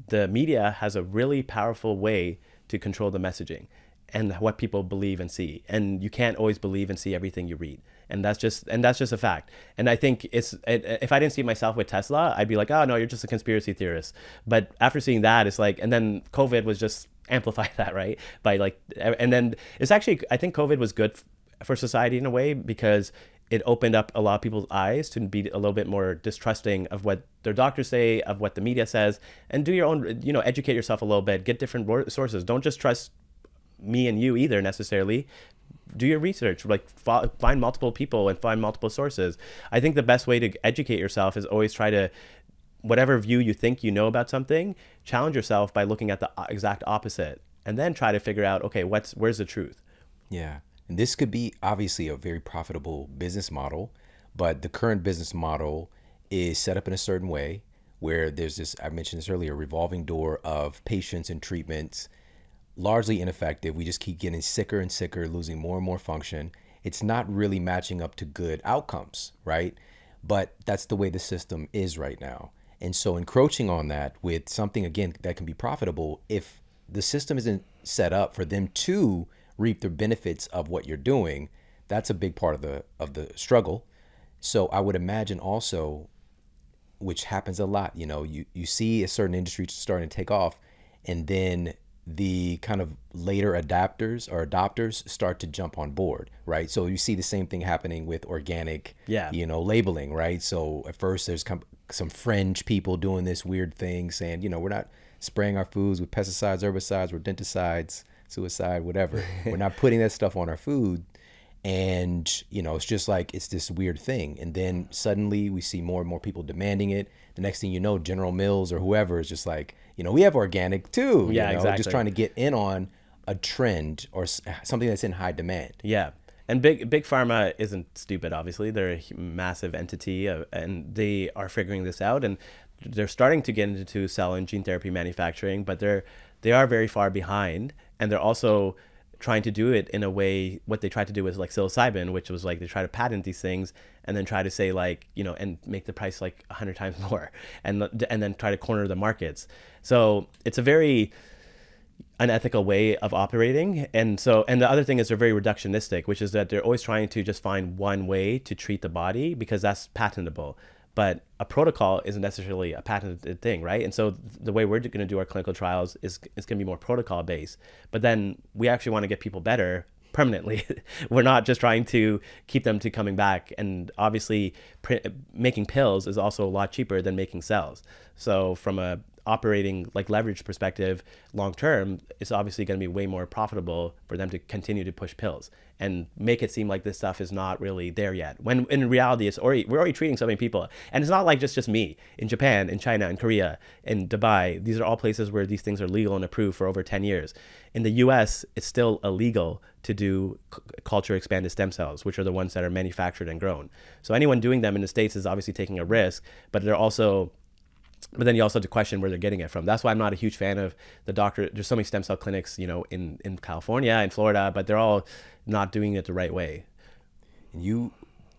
the media has a really powerful way to control the messaging and what people believe and see and you can't always believe and see everything you read and that's just and that's just a fact. And i think it's it, if i didn't see myself with tesla i'd be like oh no you're just a conspiracy theorist. But after seeing that it's like and then covid was just [laughs] amplified that right? By like and then it's actually i think covid was good for society in a way because it opened up a lot of people's eyes to be a little bit more distrusting of what their doctors say, of what the media says, and do your own, you know, educate yourself a little bit, get different sources. Don't just trust me and you either necessarily. Do your research, like find multiple people and find multiple sources. I think the best way to educate yourself is always try to, whatever view you think you know about something, challenge yourself by looking at the uh, exact opposite, and then try to figure out, okay, what's where's the truth. Yeah. And this could be obviously a very profitable business model, but the current business model is set up in a certain way where there's this, I mentioned this earlier, revolving door of patients and treatments, largely ineffective. We just keep getting sicker and sicker, losing more and more function. It's not really matching up to good outcomes, right? But that's the way the system is right now. And so encroaching on that with something, again, that can be profitable, if the system isn't set up for them to reap the benefits of what you're doing, that's a big part of the of the struggle. So I would imagine also, which happens a lot, you know, you, you see a certain industry starting to take off, and then the kind of later adapters or adopters start to jump on board, right? So you see the same thing happening with organic, Yeah. you know, labeling, right? So at first there's some fringe people doing this weird thing saying, you know, we're not spraying our foods with pesticides, herbicides, rodenticides, suicide, whatever. [laughs] we're not putting that stuff on our food. And, you know, it's just like it's this weird thing. And then suddenly we see more and more people demanding it. The next thing you know, General Mills or whoever is just like, you know, we have organic too. you Yeah, know, exactly. Just trying to get in on a trend or something that's in high demand. Yeah. And big big pharma isn't stupid. Obviously, they're a massive entity, uh, and they are figuring this out. And they're starting to get into cell and gene therapy manufacturing, but they're they are very far behind. And they're also trying to do it in a way. What they tried to do was like psilocybin, which was like they try to patent these things and then try to say like you know and make the price like a hundred times [laughs] more, and and then try to corner the markets. So it's a very unethical way of operating and so and the other thing is they're very reductionistic which is that they're always trying to just find one way to treat the body because that's patentable but a protocol isn't necessarily a patented thing right? And so the way we're going to do our clinical trials is is going to be more protocol based. But then we actually want to get people better permanently. [laughs] We're not just trying to keep them to coming back. And obviously making pills is also a lot cheaper than making cells. So from a operating like leverage perspective long term, it's obviously going to be way more profitable for them to continue to push pills and make it seem like this stuff is not really there yet. When in reality, it's already we're already treating so many people, and it's not like just just me in Japan, in China, in Korea, in Dubai. These are all places where these things are legal and approved for over 10 years. In the U.S., it's still illegal to do culture expanded stem cells, which are the ones that are manufactured and grown. So anyone doing them in the states is obviously taking a risk, but they're also but then you also have to question where they're getting it from. That's why I'm not a huge fan of the doctor. There's so many stem cell clinics, you know, in, in California and Florida, but they're all not doing it the right way. And You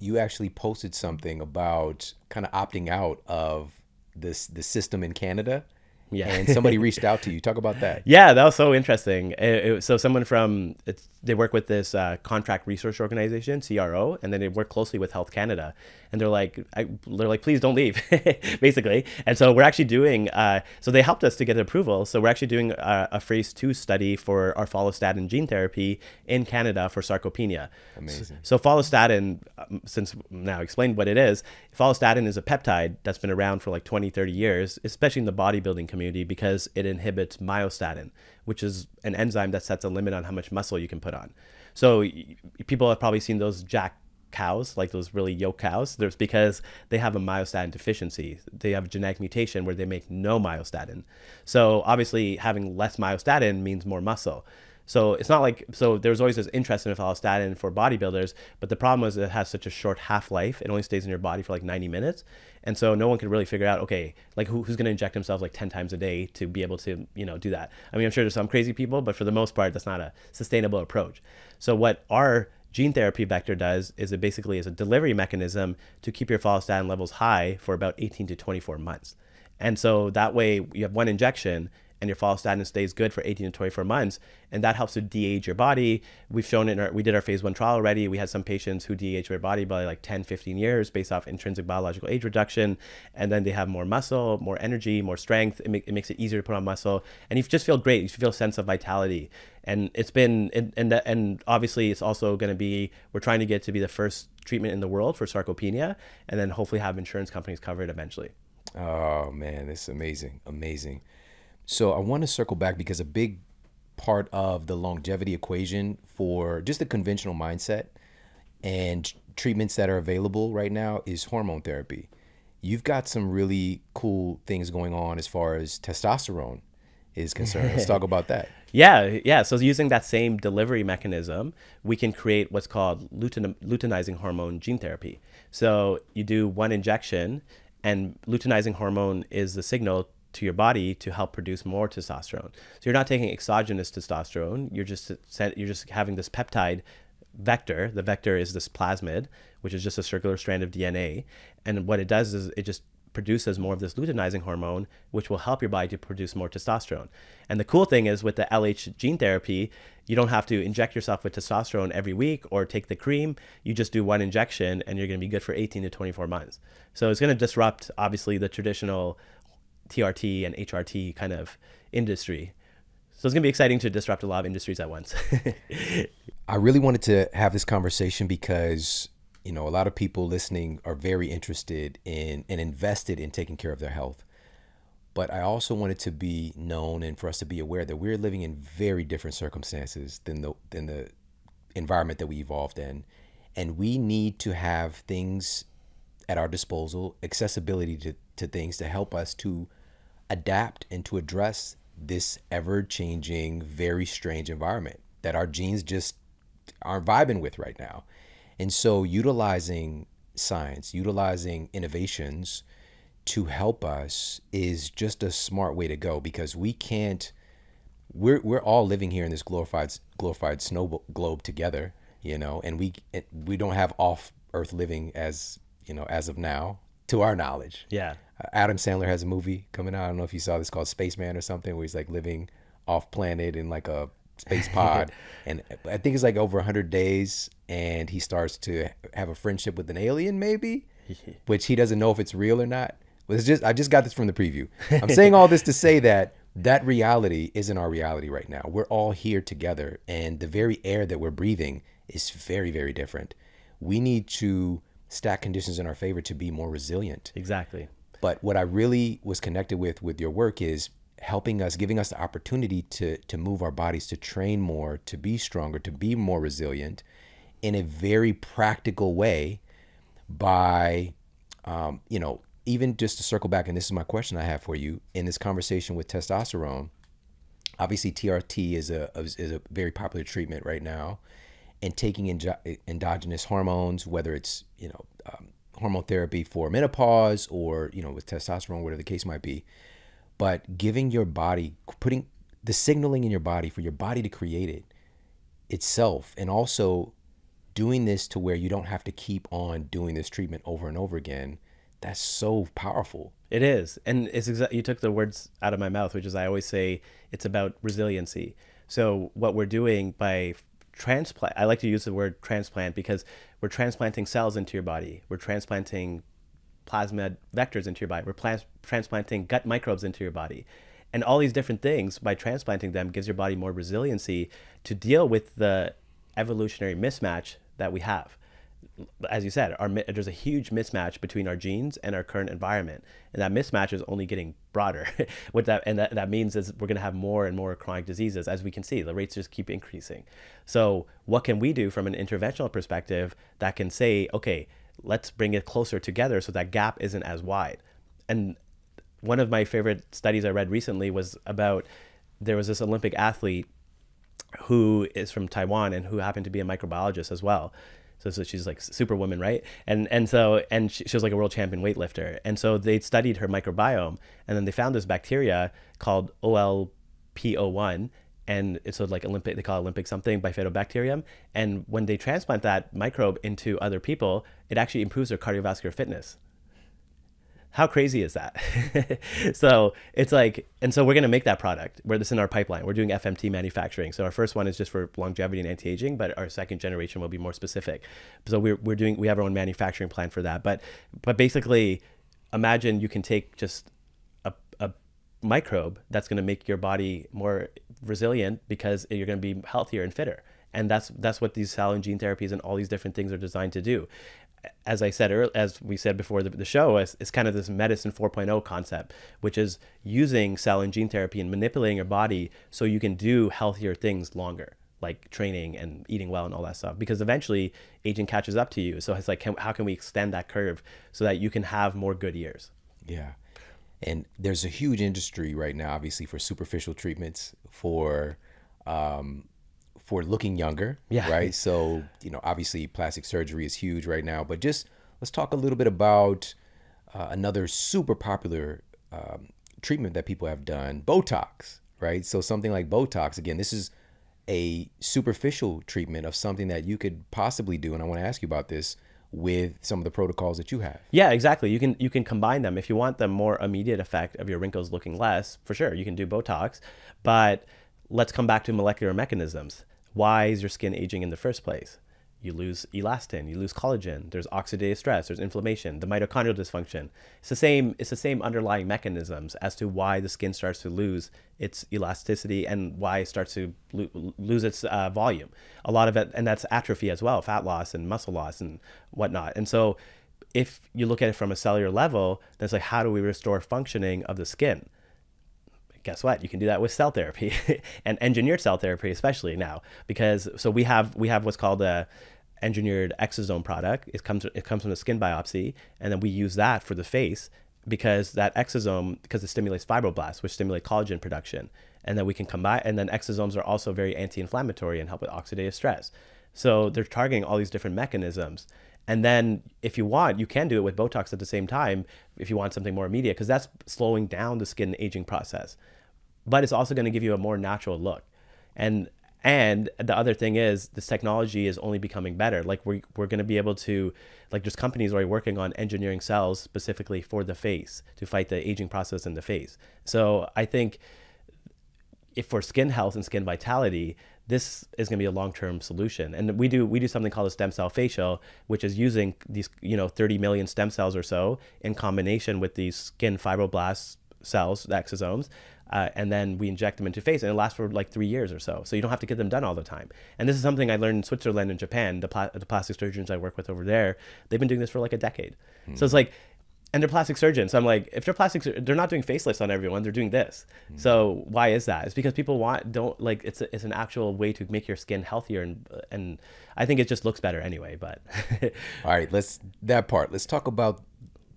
you actually posted something about kind of opting out of this the system in Canada. Yeah. And somebody reached [laughs] out to you. Talk about that. Yeah, that was so interesting. It, it, so someone from they work with this uh, contract research organization, CRO, and then they work closely with Health Canada. And they're like, I, they're like, please don't leave, [laughs] basically. And so we're actually doing. Uh, so they helped us to get approval. So we're actually doing a, a phase two study for our follistatin gene therapy in Canada for sarcopenia. Amazing. So, so follistatin, um, since now explained what it is, follistatin is a peptide that's been around for like 20, 30 years, especially in the bodybuilding community because it inhibits myostatin, which is an enzyme that sets a limit on how much muscle you can put on. So people have probably seen those jack cows, like those really yoke cows. There's because they have a myostatin deficiency. They have a genetic mutation where they make no myostatin. So obviously having less myostatin means more muscle. So it's not like so there's always this interest in myostatin for bodybuilders, but the problem is it has such a short half life. It only stays in your body for like 90 minutes, and so no one could really figure out okay, like who, who's going to inject himself like 10 times a day to be able to you know do that. I mean, I'm sure there's some crazy people, but for the most part, that's not a sustainable approach. So what our gene therapy vector does is it basically is a delivery mechanism to keep your follistatin levels high for about 18 to 24 months. And so that way you have one injection and your follistatin stays good for 18 to 24 months and that helps to de-age your body. We've shown it in our we did our phase one trial already. We had some patients who de-age their body by like 10 15 years based off intrinsic biological age reduction and then they have more muscle more energy more strength. It, make, it makes it easier to put on muscle and you just feel great. You feel a sense of vitality. And it's been and and, and obviously it's also going to be we're trying to get to be the first treatment in the world for sarcopenia and then hopefully have insurance companies cover it eventually. Oh man, this is amazing, amazing. So I want to circle back because a big part of the longevity equation for just the conventional mindset and treatments that are available right now is hormone therapy. You've got some really cool things going on as far as testosterone is concerned. Let's talk about that. [laughs] Yeah, yeah. So using that same delivery mechanism, we can create what's called lutein- luteinizing hormone gene therapy. So you do one injection, and luteinizing hormone is the signal to your body to help produce more testosterone. So you're not taking exogenous testosterone. You're just you're just having this peptide vector. The vector is this plasmid, which is just a circular strand of DNA. And what it does is it just produces more of this luteinizing hormone, which will help your body to produce more testosterone. And the cool thing is with the LH gene therapy, you don't have to inject yourself with testosterone every week or take the cream. You just do one injection and you're going to be good for 18 to 24 months. So it's going to disrupt, obviously, the traditional TRT and HRT kind of industry. So it's going to be exciting to disrupt a lot of industries at once. [laughs] I really wanted to have this conversation because you know a lot of people listening are very interested in and invested in taking care of their health. But I also wanted to be known and for us to be aware that we're living in very different circumstances than the than the environment that we evolved in, and we need to have things at our disposal, accessibility to, to things to help us to adapt and to address this ever changing, very strange environment that our genes just aren't vibing with right now. And so, utilizing science, utilizing innovations to help us is just a smart way to go because we can't. We're we're all living here in this glorified glorified snow globe together, you know, and we we don't have off Earth living as you know as of now, to our knowledge. yeah. Adam Sandler has a movie coming out. I don't know if you saw this called Spaceman or something, where he's like living off planet in like a space [laughs] pod, and I think it's like over hundred days, and he starts to have a friendship with an alien, maybe, [laughs] which he doesn't know if it's real or not. But it's just I just got this from the preview. [laughs] I'm saying all this to say that that reality isn't our reality right now. We're all here together, and the very air that we're breathing is very very different. We need to stack conditions in our favor to be more resilient. Exactly. But what I really was connected with with your work is helping us, giving us the opportunity to to move our bodies, to train more, to be stronger, to be more resilient, in a very practical way, by, um, you know, even just to circle back, and this is my question I have for you in this conversation with testosterone. Obviously, TRT is a is a very popular treatment right now, and taking endogenous hormones, whether it's you know um, hormone therapy for menopause or you know with testosterone, whatever the case might be, but giving your body, putting the signaling in your body for your body to create it itself, and also doing this to where you don't have to keep on doing this treatment over and over again that's so powerful. It is, and it's exactly you took the words out of my mouth, which is I always say it's about resiliency. So what we're doing by transplant, I like to use the word transplant because we're transplanting cells into your body. We're transplanting plasmid vectors into your body. We're plas- transplanting gut microbes into your body. And all these different things by transplanting them gives your body more resiliency to deal with the evolutionary mismatch that we have as you said, our, there's a huge mismatch between our genes and our current environment, and that mismatch is only getting broader. [laughs] what that and that, that means is we're going to have more and more chronic diseases, as we can see. The rates just keep increasing. So, what can we do from an interventional perspective that can say, okay, let's bring it closer together so that gap isn't as wide? And one of my favorite studies I read recently was about there was this Olympic athlete who is from Taiwan and who happened to be a microbiologist as well so, so she's like superwoman, right? And and so and she, she was like a world champion weightlifter. And so they studied her microbiome, and then they found this bacteria called OLP01, and it's so like Olympic, they call it Olympic something bifidobacterium. And when they transplant that microbe into other people, it actually improves their cardiovascular fitness how crazy is that? [laughs] so it's like, and so we're going to make that product. We're this in our pipeline. We're doing FMT manufacturing. So our first one is just for longevity and anti-aging, but our second generation will be more specific. So we're, we're doing, we have our own manufacturing plan for that. But, but basically imagine you can take just a, a microbe that's going to make your body more resilient because you're going to be healthier and fitter and that's that's what these cell and gene therapies and all these different things are designed to do as I said earlier, as we said before the, the show, is, is kind of this medicine 4.0 concept, which is using cell and gene therapy and manipulating your body so you can do healthier things longer, like training and eating well and all that stuff. Because eventually, aging catches up to you. So it's like, can, how can we extend that curve so that you can have more good years? Yeah. And there's a huge industry right now, obviously, for superficial treatments, for um, for looking younger. Yeah. Right. So, you know, obviously plastic surgery is huge right now, but just let's talk a little bit about uh, another super popular um, treatment that people have done Botox. Right. So, something like Botox, again, this is a superficial treatment of something that you could possibly do. And I want to ask you about this with some of the protocols that you have. Yeah, exactly. You can you can combine them if you want the more immediate effect of your wrinkles looking less. For sure, you can do Botox, but let's come back to molecular mechanisms why is your skin aging in the first place? You lose elastin, you lose collagen, there's oxidative stress, there's inflammation, the mitochondrial dysfunction. It's the same, it's the same underlying mechanisms as to why the skin starts to lose its elasticity and why it starts to lo- lose its uh, volume. A lot of it, and that's atrophy as well, fat loss and muscle loss and whatnot. And so if you look at it from a cellular level, then it's like, how do we restore functioning of the skin? Guess what? You can do that with cell therapy [laughs] and engineered cell therapy, especially now, because so we have we have what's called a engineered exosome product. It comes it comes from a skin biopsy, and then we use that for the face because that exosome because it stimulates fibroblasts, which stimulate collagen production, and then we can combine. And then exosomes are also very anti-inflammatory and help with oxidative stress. So they're targeting all these different mechanisms. And then if you want, you can do it with Botox at the same time if you want something more immediate, because that's slowing down the skin aging process. But it's also going to give you a more natural look. And and the other thing is this technology is only becoming better. Like we're, we're going to be able to, like there's companies already working on engineering cells specifically for the face to fight the aging process in the face. So I think if for skin health and skin vitality, this is going to be a long-term solution. And we do we do something called a stem cell facial, which is using these you know 30 million stem cells or so in combination with these skin fibroblast cells, the exosomes, uh, and then we inject them into face, and it lasts for like three years or so. So you don't have to get them done all the time. And this is something I learned in Switzerland and Japan. The, the plastic surgeons I work with over there, they've been doing this for like a decade. Mm. So it's like and they're plastic surgeons. So I'm like, if they're plastic, they're not doing facelifts on everyone. They're doing this. Mm-hmm. So why is that? It's because people want don't like it's a, it's an actual way to make your skin healthier and and I think it just looks better anyway. But [laughs] all right, let's that part. Let's talk about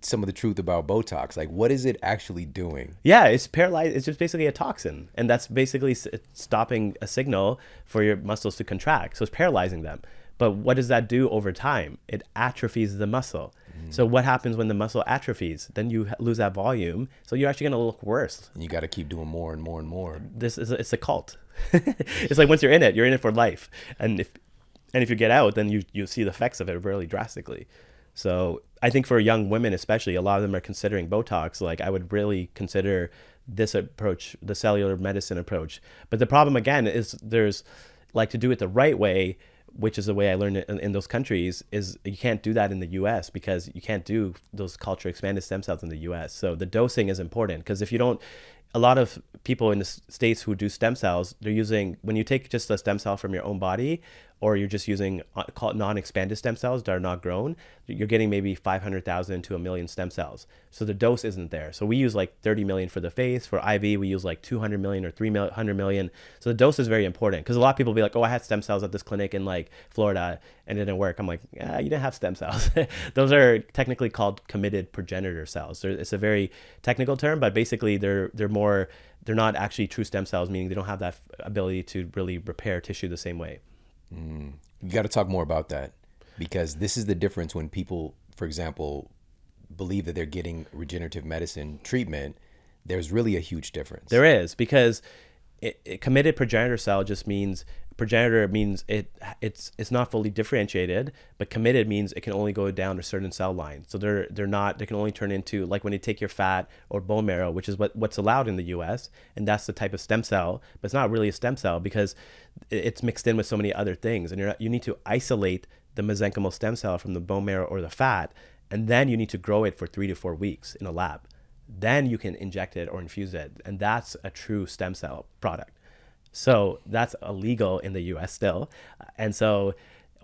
some of the truth about Botox. Like, what is it actually doing? Yeah, it's paralyzed. It's just basically a toxin, and that's basically stopping a signal for your muscles to contract. So it's paralyzing them. But what does that do over time? It atrophies the muscle. Mm. So what happens when the muscle atrophies? Then you lose that volume. So you're actually going to look worse. And you got to keep doing more and more and more. This is a, it's a cult. [laughs] it's like once you're in it, you're in it for life. And if and if you get out, then you you see the effects of it really drastically. So I think for young women, especially, a lot of them are considering Botox. Like I would really consider this approach, the cellular medicine approach. But the problem again is there's like to do it the right way, which is the way I learned in, in, those countries, is you can't do that in the U.S. because you can't do those culture expanded stem cells in the U.S. So the dosing is important because if you don't, a lot of people in the states who do stem cells, they're using when you take just a stem cell from your own body, or you're just using uh, non-expanded stem cells that are not grown, you're getting maybe 500,000 to a million stem cells. So the dose isn't there. So we use like 30 million for the face. For IV, we use like 200 million or 300 million. So the dose is very important because a lot of people be like, oh, I had stem cells at this clinic in like Florida and it didn't work. I'm like, yeah, you didn't have stem cells. [laughs] Those are technically called committed progenitor cells. It's a very technical term, but basically they're they're more they're not actually true stem cells, meaning they don't have that ability to really repair tissue the same way. Mm. You got to talk more about that because this is the difference when people, for example, believe that they're getting regenerative medicine treatment. There's really a huge difference. There is because it, it committed progenitor cell just means progenitor means it it's it's not fully differentiated, but committed means it can only go down a certain cell line. So they're they're not they can only turn into like when you take your fat or bone marrow, which is what what's allowed in the U.S. and that's the type of stem cell, but it's not really a stem cell because it's mixed in with so many other things, and you're you need to isolate the mesenchymal stem cell from the bone marrow or the fat, and then you need to grow it for three to four weeks in a lab. Then you can inject it or infuse it, and that's a true stem cell product. So that's illegal in the U.S. still, and so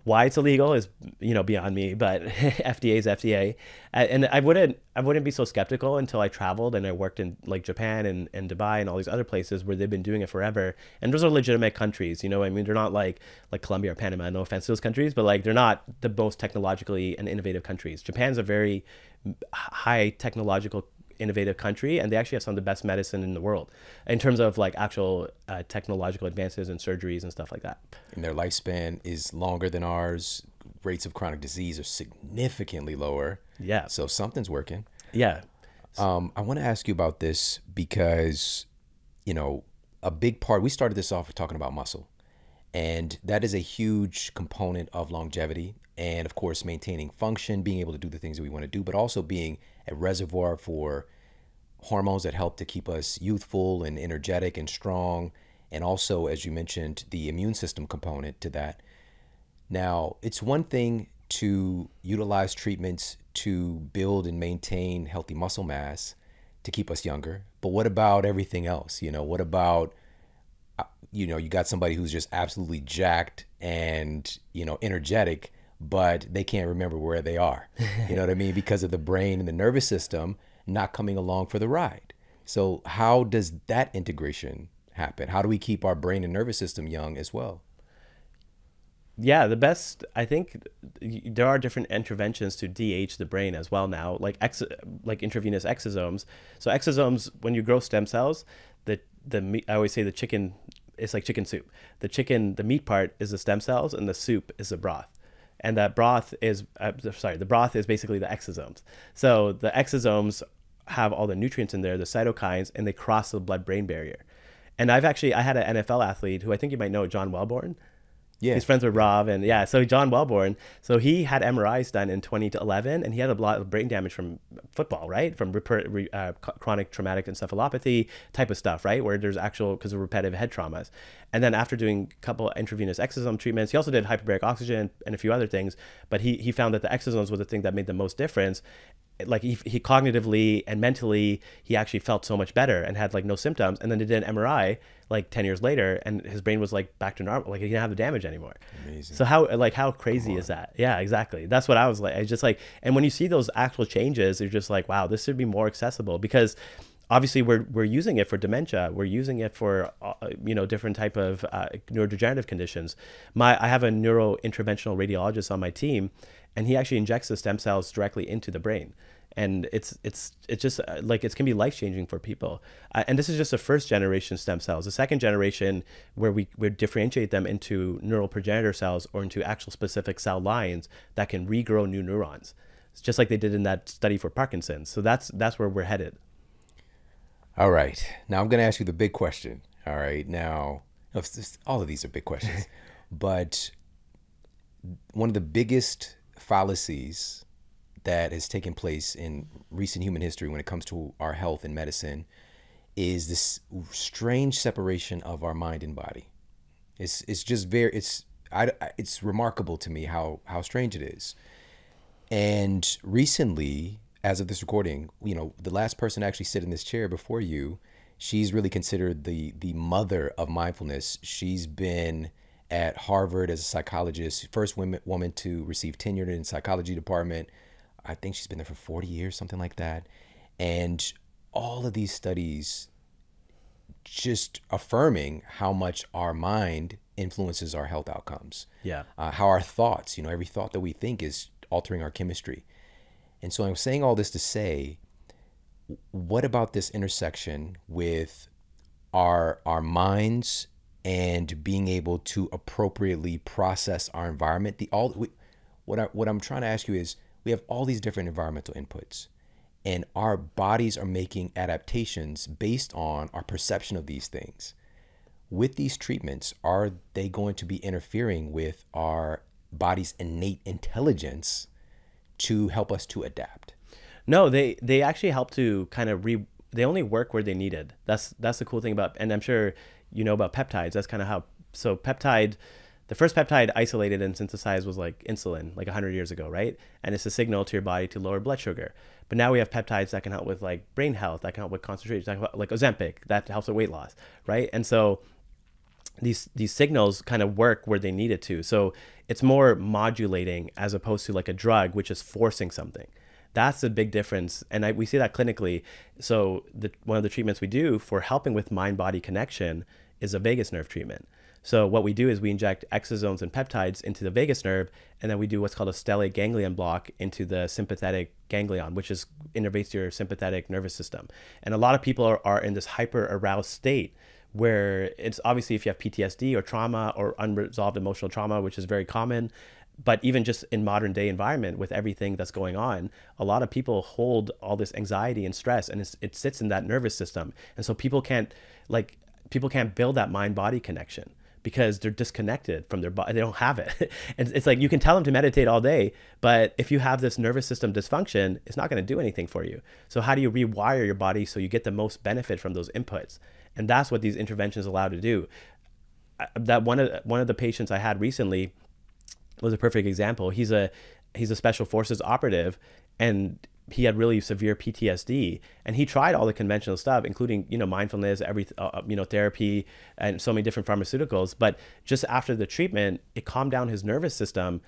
why it's illegal is you know beyond me. But [laughs] FDA is FDA, and I wouldn't I wouldn't be so skeptical until I traveled and I worked in like Japan and, and Dubai and all these other places where they've been doing it forever. And those are legitimate countries, you know. I mean, they're not like like Colombia or Panama. No offense to those countries, but like they're not the most technologically and innovative countries. Japan's a very high technological innovative country, and they actually have some of the best medicine in the world in terms of like actual uh, technological advances and surgeries and stuff like that. And their lifespan is longer than ours. Rates of chronic disease are significantly lower. Yeah. So something's working. Yeah. Um, I want to ask you about this because, you know, a big part. We started this off talking about muscle, and that is a huge component of longevity and of course maintaining function being able to do the things that we want to do but also being a reservoir for hormones that help to keep us youthful and energetic and strong and also as you mentioned the immune system component to that. Now it's one thing to utilize treatments to build and maintain healthy muscle mass to keep us younger but what about everything else? You know what about uh, you know you got somebody who's just absolutely jacked and you know energetic but they can't remember where they are. [laughs] You know what I mean? Because of the brain and the nervous system not coming along for the ride. So, how does that integration happen? How do we keep our brain and nervous system young as well? Yeah, the best, I think there are different interventions to DH the brain as well now, like ex, like intravenous exosomes. So exosomes, when you grow stem cells, the the I always say the chicken, it's like chicken soup. The chicken, the meat part is the stem cells, and the soup is the broth and that broth is uh, sorry the broth is basically the exosomes. So the exosomes have all the nutrients in there the cytokines and they cross the blood brain barrier. And i've actually i had an nfl athlete who i think you might know john welbourn yeah. He's friends with Rob and yeah, so John Welbourn. So he had MRIs done in 2011 and he had a lot of brain damage from football, right? From uh, chronic traumatic encephalopathy type of stuff, right? Where there's actual, because of repetitive head traumas. And then after doing a couple intravenous exosome treatments, he also did hyperbaric oxygen and a few other things, but he, he found that the exosomes were the thing that made the most difference like he, he cognitively and mentally he actually felt so much better and had like no symptoms and then they did an mri like 10 years later and his brain was like back to normal like he didn't have the damage anymore. Amazing. so how like how crazy is that? Yeah exactly. That's what i was like i just like and when you see those actual changes you're just like wow this should be more accessible because obviously we're we're using it for dementia. We're using it for uh, you know different type of uh, neurodegenerative conditions. My i have a neurointerventional radiologist on my team and he actually injects the stem cells directly into the brain and it's it's it's just uh, like it's can be life changing for people. Uh, and this is just the first generation stem cells. The second generation, where we we differentiate them into neural progenitor cells or into actual specific cell lines that can regrow new neurons. It's just like they did in that study for Parkinson's. So that's that's where we're headed. All right. Now I'm going to ask you the big question. All right. Now, all of these are big questions, [laughs] but one of the biggest fallacies that has taken place in recent human history when it comes to our health and medicine is this strange separation of our mind and body. It's it's just very it's I, it's remarkable to me how how strange it is. And recently, as of this recording, you know, the last person to actually sit in this chair before you, she's really considered the the mother of mindfulness. She's been at Harvard as a psychologist, first woman woman to receive tenure in psychology department I think she's been there for 40 years, something like that. And all of these studies just affirming how much our mind influences our health outcomes. Yeah. Uh, how our thoughts, you know, every thought that we think is altering our chemistry. And so I'm saying all this to say, what about this intersection with our our minds and being able to appropriately process our environment? The all we, what I, what I'm trying to ask you is we have all these different environmental inputs and our bodies are making adaptations based on our perception of these things. With these treatments are they going to be interfering with our body's innate intelligence to help us to adapt? No they they actually help to kind of re they only work where they needed. That's that's the cool thing about and i'm sure you know about peptides. That's kind of how so peptide the first peptide isolated and synthesized was like insulin, like 100 years ago, right? And it's a signal to your body to lower blood sugar. But now we have peptides that can help with like brain health, that can help with concentration, like Ozempic, that helps with weight loss, right? And so these these signals kind of work where they need it to. So it's more modulating as opposed to like a drug, which is forcing something. That's the big difference, and I, we see that clinically. So the, one of the treatments we do for helping with mind-body connection is a vagus nerve treatment. So what we do is we inject exosomes and peptides into the vagus nerve, and then we do what's called a stellate ganglion block into the sympathetic ganglion, which is innervates your sympathetic nervous system. And a lot of people are, are in this hyper aroused state where it's obviously if you have PTSD or trauma or unresolved emotional trauma, which is very common, but even just in modern day environment with everything that's going on a lot of people hold all this anxiety and stress and it sits in that nervous system and so people can't like people can't build that mind body connection because they're disconnected from their body. They don't have it. [laughs] and it's like you can tell them to meditate all day, but if you have this nervous system dysfunction, it's not going to do anything for you. So how do you rewire your body so you get the most benefit from those inputs? And that's what these interventions allow to do. That one of one of the patients I had recently was a perfect example. He's a he's a special forces operative and he had really severe PTSD, and he tried all the conventional stuff, including you know mindfulness, every uh, uh, you know therapy, and so many different pharmaceuticals. But just after the treatment, it calmed down his nervous system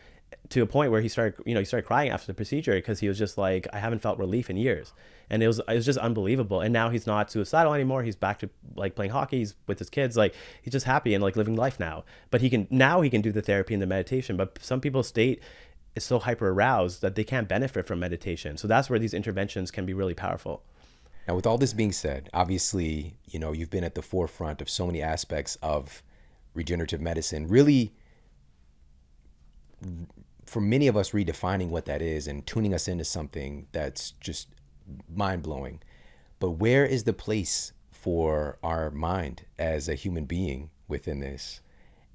to a point where he started you know he started crying after the procedure because he was just like I haven't felt relief in years, and it was it was just unbelievable. And now he's not suicidal anymore. He's back to like playing hockey. He's with his kids. Like he's just happy and like living life now. But he can now he can do the therapy and the meditation. But some people state is so hyper aroused that they can't benefit from meditation. So that's where these interventions can be really powerful. Now, with all this being said, obviously, you know, you've been at the forefront of so many aspects of regenerative medicine, really, for many of us, redefining what that is and tuning us into something that's just mind blowing. But where is the place for our mind as a human being within this?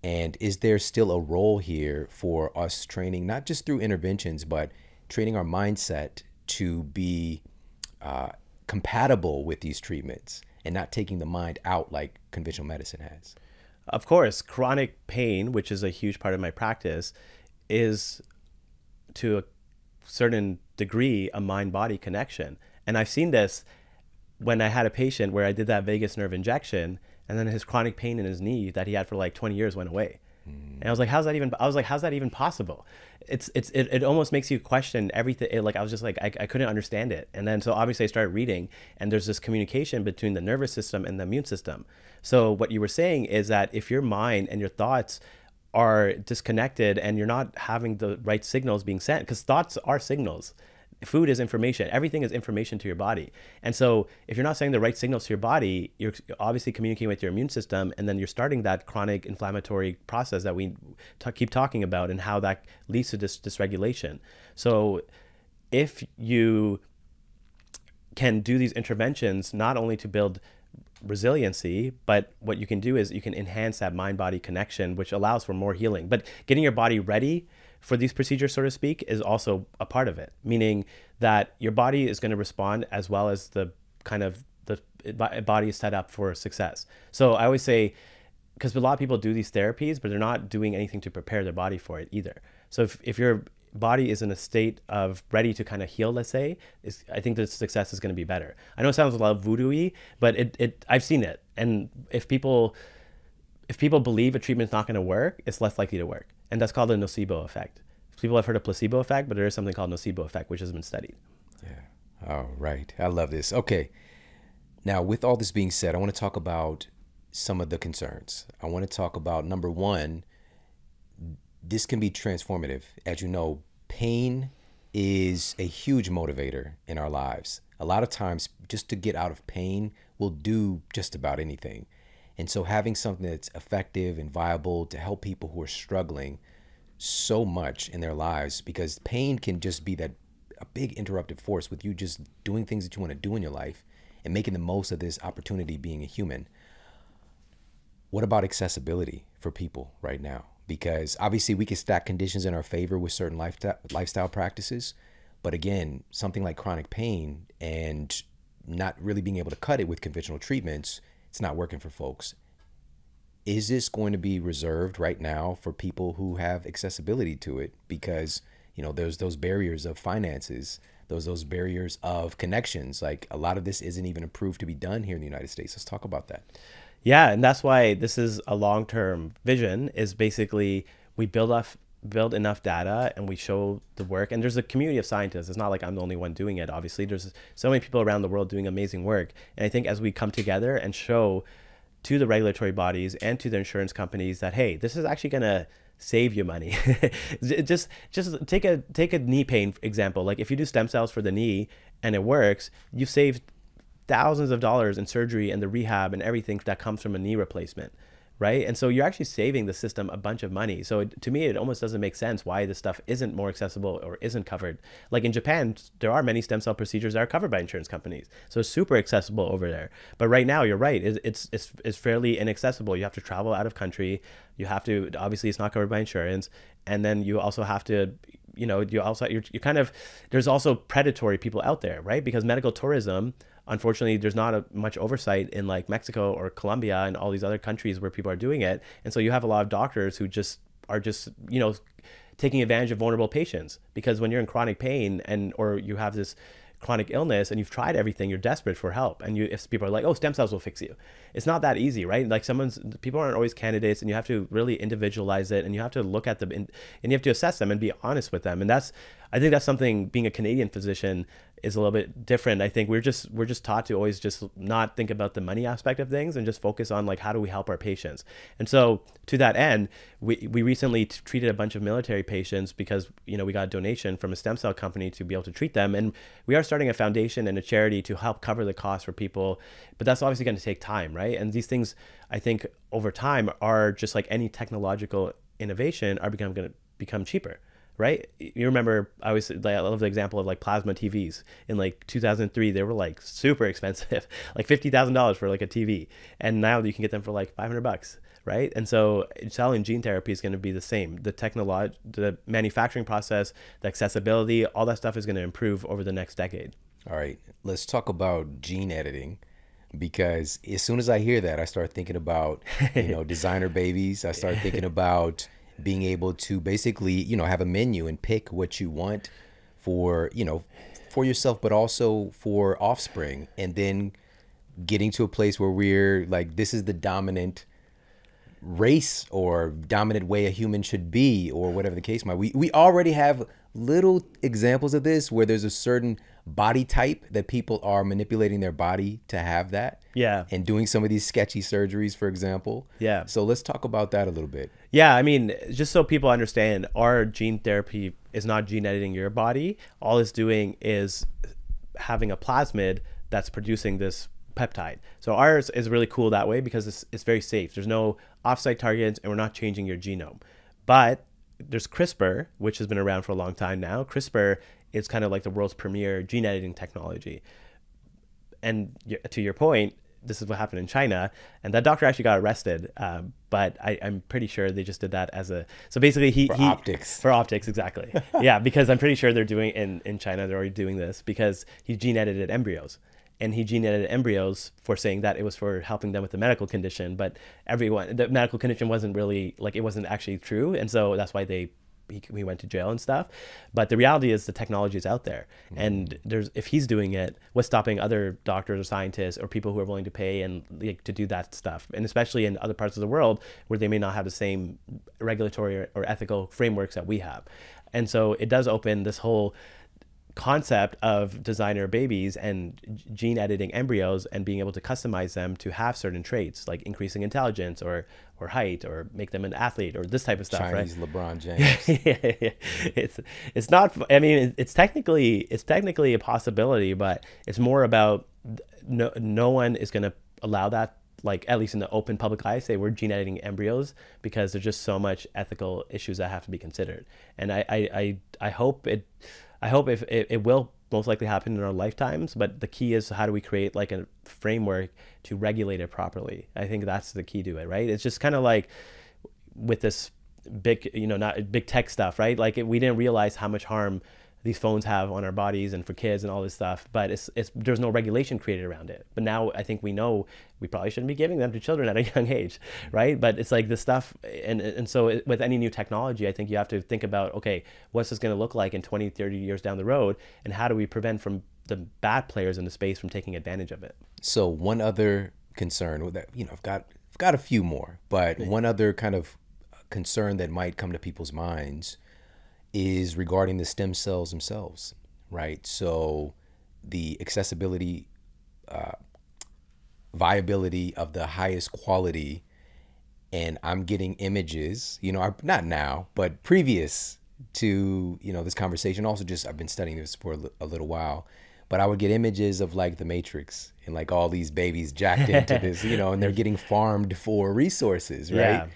And is there still a role here for us training, not just through interventions, but training our mindset to be uh, compatible with these treatments and not taking the mind out like conventional medicine has? Of course, chronic pain, which is a huge part of my practice, is to a certain degree a mind body connection. And I've seen this when I had a patient where I did that vagus nerve injection and then his chronic pain in his knee that he had for like 20 years went away. Hmm. And I was like, how's that even? I was like, how's that even possible? It's it's it, it almost makes you question everything. It, like I was just like I, I couldn't understand it. And then so obviously I started reading, and there's this communication between the nervous system and the immune system. So what you were saying is that if your mind and your thoughts are disconnected and you're not having the right signals being sent, because thoughts are signals food is information. Everything is information to your body. And so if you're not sending the right signals to your body you're obviously communicating with your immune system and then you're starting that chronic inflammatory process that we t- keep talking about and how that leads to this dysregulation. So if you can do these interventions not only to build resiliency but what you can do is you can enhance that mind body connection which allows for more healing but getting your body ready for these procedures, so to speak, is also a part of it. Meaning that your body is going to respond as well as the kind of the body is set up for success. So I always say, because a lot of people do these therapies, but they're not doing anything to prepare their body for it either. So if, if your body is in a state of ready to kind of heal, let's say, I think the success is going to be better. I know it sounds a lot voodoo-y, but it, it I've seen it. And if people if people believe a treatment's not going to work, it's less likely to work and that's called the nocebo effect. People have heard of placebo effect, but there is something called nocebo effect, which has been studied. Yeah. All right. I love this. Okay. Now, with all this being said, I want to talk about some of the concerns. I want to talk about number one, this can be transformative. As you know, pain is a huge motivator in our lives. A lot of times, just to get out of pain, we'll do just about anything. And so having something that's effective and viable to help people who are struggling so much in their lives because pain can just be that a big interruptive force with you just doing things that you want to do in your life and making the most of this opportunity being a human. What about accessibility for people right now? Because obviously we can stack conditions in our favor with certain lifestyle lifestyle practices, but again, something like chronic pain and not really being able to cut it with conventional treatments it's not working for folks. Is this going to be reserved right now for people who have accessibility to it? Because, you know, there's those barriers of finances, those those barriers of connections. Like a lot of this isn't even approved to be done here in the United States. Let's talk about that. Yeah, and that's why this is a long-term vision is basically we build off build enough data and we show the work. And there's a community of scientists. It's not like i'm the only one doing it obviously. There's so many people around the world doing amazing work. And i think as we come together and show to the regulatory bodies and to the insurance companies that hey this is actually going to save you money. [laughs] Just just take a take a knee pain example. Like if you do stem cells for the knee and it works you've saved thousands of dollars in surgery and the rehab and everything that comes from a knee replacement right? And so you're actually saving the system a bunch of money. So it, to me, it almost doesn't make sense why this stuff isn't more accessible or isn't covered. Like in Japan, there are many stem cell procedures that are covered by insurance companies, so it's super accessible over there. But right now, you're right; it's it's it's fairly inaccessible. You have to travel out of country. You have to obviously it's not covered by insurance, and then you also have to you know you also you're, you're kind of there's also predatory people out there right because medical tourism unfortunately there's not a, much oversight in like Mexico or Colombia and all these other countries where people are doing it and so you have a lot of doctors who just are just you know taking advantage of vulnerable patients because when you're in chronic pain and or you have this chronic illness and you've tried everything, you're desperate for help. And you, if people are like, oh, stem cells will fix you, it's not that easy, right? Like someone's, people aren't always candidates and you have to really individualize it and you have to look at them and, and you have to assess them and be honest with them. And that's, I think that's something being a Canadian physician is a little bit different. I think we're just we're just taught to always just not think about the money aspect of things and just focus on like how do we help our patients. And so to that end, we we recently treated a bunch of military patients because you know we got a donation from a stem cell company to be able to treat them, and we are starting a foundation and a charity to help cover the cost for people. But that's obviously going to take time, right? And these things I think over time are just like any technological innovation are become going to become cheaper right? You remember I always like, I love the example of like plasma TVs in like 2003 they were like super expensive, [laughs] like fifty thousand dollars for like a TV, and now you can get them for like 500 bucks, right? And so selling gene therapy is going to be the same. The technology, the manufacturing process, the accessibility, all that stuff is going to improve over the next decade. All right, let's talk about gene editing because as soon as I hear that, I start thinking about you know [laughs] designer babies. I start thinking about being able to basically, you know, have a menu and pick what you want for you know for yourself but also for offspring. And then getting to a place where we're like this is the dominant race or dominant way a human should be or whatever the case might we we already have little examples of this where there's a certain body type that people are manipulating their body to have that Yeah. and doing some of these sketchy surgeries for example Yeah. so let's talk about that a little bit Yeah, I mean, just so people understand, our gene therapy is not gene editing your body. All it's doing is having a plasmid that's producing this peptide. So ours is really cool that way because it's, it's very safe. There's no offsite targets and we're not changing your genome. But there's CRISPR, which has been around for a long time now. CRISPR is kind of like the world's premier gene editing technology and to your point, this is what happened in China, and that doctor actually got arrested. Um, but I, I'm pretty sure they just did that as a so basically he For he, optics. for optics exactly. [laughs] yeah, because I'm pretty sure they're doing in in China they're already doing this because he gene edited embryos. And he gene edited embryos for saying that it was for helping them with the medical condition, but everyone the medical condition wasn't really like it wasn't actually true, and so that's why they he, he went to jail and stuff. But the reality is the technology is out there, mm-hmm. and there's if he's doing it, what's stopping other doctors or scientists or people who are willing to pay and like to do that stuff? And especially in other parts of the world where they may not have the same regulatory or, or ethical frameworks that we have, and so it does open this whole concept of designer babies and gene editing embryos and being able to customize them to have certain traits like increasing intelligence or or height or make them an athlete or this type of stuff right? Chinese lebron [laughs] james. It's it's not i mean it's technically it's technically a possibility but it's more about no no one is going to allow that like at least in the open public eye say we're gene editing embryos because there's just so much ethical issues that have to be considered. And i i i, I hope it i hope if it, it will most likely happen in our lifetimes but the key is how do we create like a framework to regulate it properly? I think that's the key to it right? It's just kind of like with this big you know not big tech stuff right? Like it, we didn't realize how much harm these phones have on our bodies and for kids and all this stuff but it's, it's there's no regulation created around it. But now i think we know we probably shouldn't be giving them to children [laughs] at a young age right? But it's like this stuff and and so it, with any new technology i think you have to think about okay what's this going to look like in 20 30 years down the road and how do we prevent from the bad players in the space from taking advantage of it? So one other concern with that, you know, I've got I've got a few more, but one other kind of concern that might come to people's minds is regarding the stem cells themselves, right? So the accessibility, uh, viability of the highest quality, and I'm getting images, you know, I- not now, but previous to you know this conversation. Also, just I've been studying this for a a little while, but I would get images of like the Matrix and like all these babies jacked into [laughs] this, you know, and they're getting farmed for resources, right? Yeah.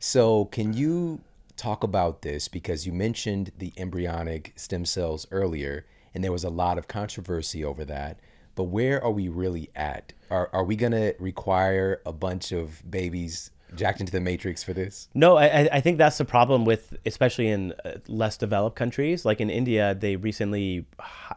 So, can you talk about this because you mentioned the embryonic stem cells earlier, and there was a lot of controversy over that. But where are we really at? Are are we gonna require a bunch of babies jacked into the matrix for this? No, I, I- I think that's the problem with, especially in uh, less developed countries. Like in India, they recently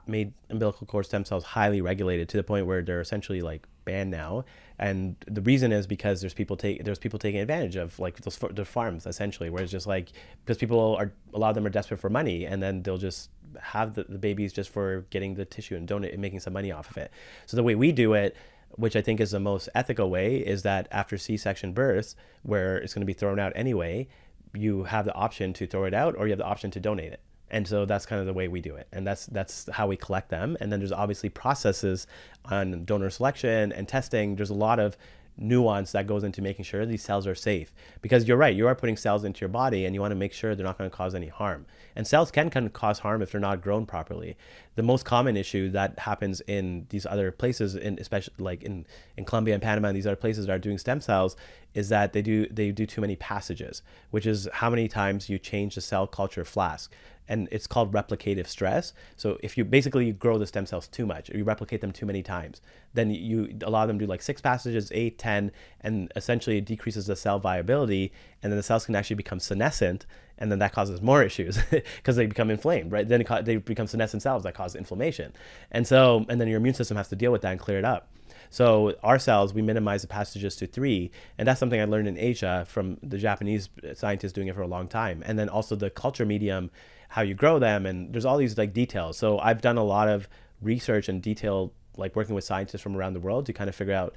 made umbilical cord stem cells highly regulated to the point where they're essentially like banned now. And the reason is because there's people take there's people taking advantage of like those the farms essentially, where it's just like because people are a lot of them are desperate for money, and then they'll just have the, the babies just for getting the tissue and donate and making some money off of it. So the way we do it which I think is the most ethical way, is that after C-section births, where it's going to be thrown out anyway, you have the option to throw it out, or you have the option to donate it. And so that's kind of the way we do it, and that's that's how we collect them. And then there's obviously processes on donor selection and testing. There's a lot of nuance that goes into making sure these cells are safe. Because you're right you are putting cells into your body and you want to make sure they're not going to cause any harm. And cells can, can cause harm if they're not grown properly. The most common issue that happens in these other places in especially like in, in colombia and panama and these other places that are doing stem cells is that they do they do too many passages which is how many times you change the cell culture flask and it's called replicative stress. So if you basically you grow the stem cells too much, or you replicate them too many times, then you allow them to do like six passages, eight, ten, and essentially it decreases the cell viability, and then the cells can actually become senescent, and then that causes more [laughs] issues because they become inflamed, right? Then they become senescent cells that cause inflammation, and so and then your immune system has to deal with that and clear it up. So our cells, we minimize the passages to three, and that's something I learned in Asia from the Japanese scientists doing it for a long time. And then also the culture medium, how you grow them, and there's all these like details. So I've done a lot of research and detail, like working with scientists from around the world to kind of figure out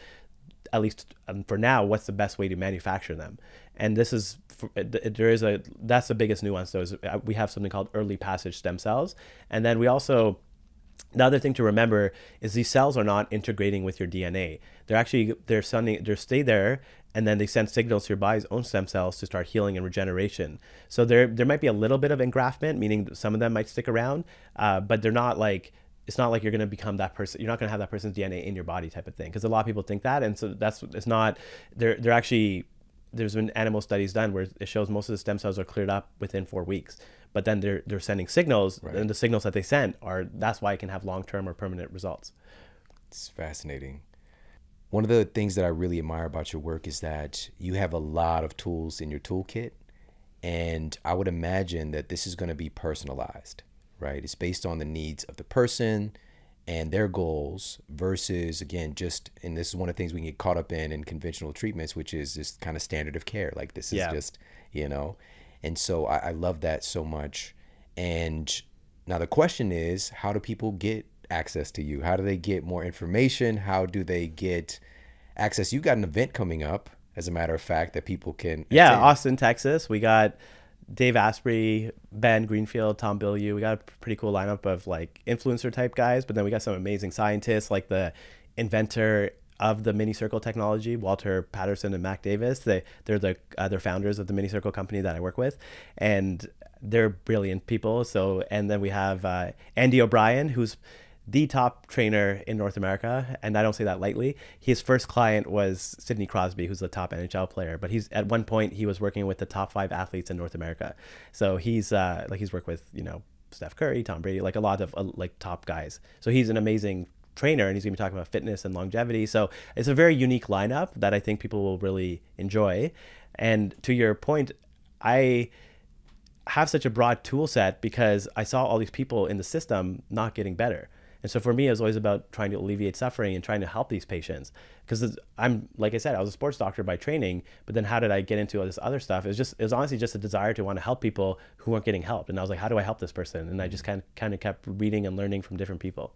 at least um, for now, what's the best way to manufacture them? And this is there is a that's the biggest nuance though is uh, we have something called early passage stem cells, and then we also the other thing to remember is these cells are not integrating with your DNA. They're actually they're sending they're stay there and then they send signals to your body's own stem cells to start healing and regeneration. So there there might be a little bit of engraftment, meaning some of them might stick around, uh, but they're not like it's not like you're going to become that person. You're not going to have that person's DNA in your body type of thing. Because a lot of people think that, and so that's it's not. They're they're actually there's been animal studies done where it shows most of the stem cells are cleared up within four weeks. But then they're they're sending signals, right. and the signals that they send are that's why it can have long term or permanent results. It's fascinating. One of the things that I really admire about your work is that you have a lot of tools in your toolkit, and I would imagine that this is going to be personalized right? It's based on the needs of the person and their goals versus again just and this is one of the things we can get caught up in in conventional treatments which is just kind of standard of care like this is yeah. just you know and so I, I love that so much. And now the question is how do people get access to you? How do they get more information? How do they get access? You've got an event coming up as a matter of fact that people can yeah attend. austin texas. We got Dave Asprey, Ben Greenfield, Tom Bilyeu. We got a pretty cool lineup of like influencer type guys, but then we got some amazing scientists like the inventor of the Minicircle technology, Walter Patterson and Mac Davis. They they're the other founders of the Minicircle company that I work with, and they're brilliant people. So and then we have uh, Andy O'Brien, who's the top trainer in North America, and I don't say that lightly. His first client was Sidney Crosby, who's the top NHL player. But he's at one point he was working with the top five athletes in North America. So he's uh, like he's worked with you know Steph Curry, Tom Brady, like a lot of uh, like top guys. So he's an amazing trainer, and he's gonna be talking about fitness and longevity. So it's a very unique lineup that I think people will really enjoy. And to your point, I have such a broad tool set because I saw all these people in the system not getting better. And so for me, it was always about trying to alleviate suffering and trying to help these patients. Because I'm, like I said, I was a sports doctor by training, but then how did I get into all this other stuff? It was just, it was honestly just a desire to want to help people who weren't getting help. And I was like, how do I help this person? And I just kind of, kind of kept reading and learning from different people.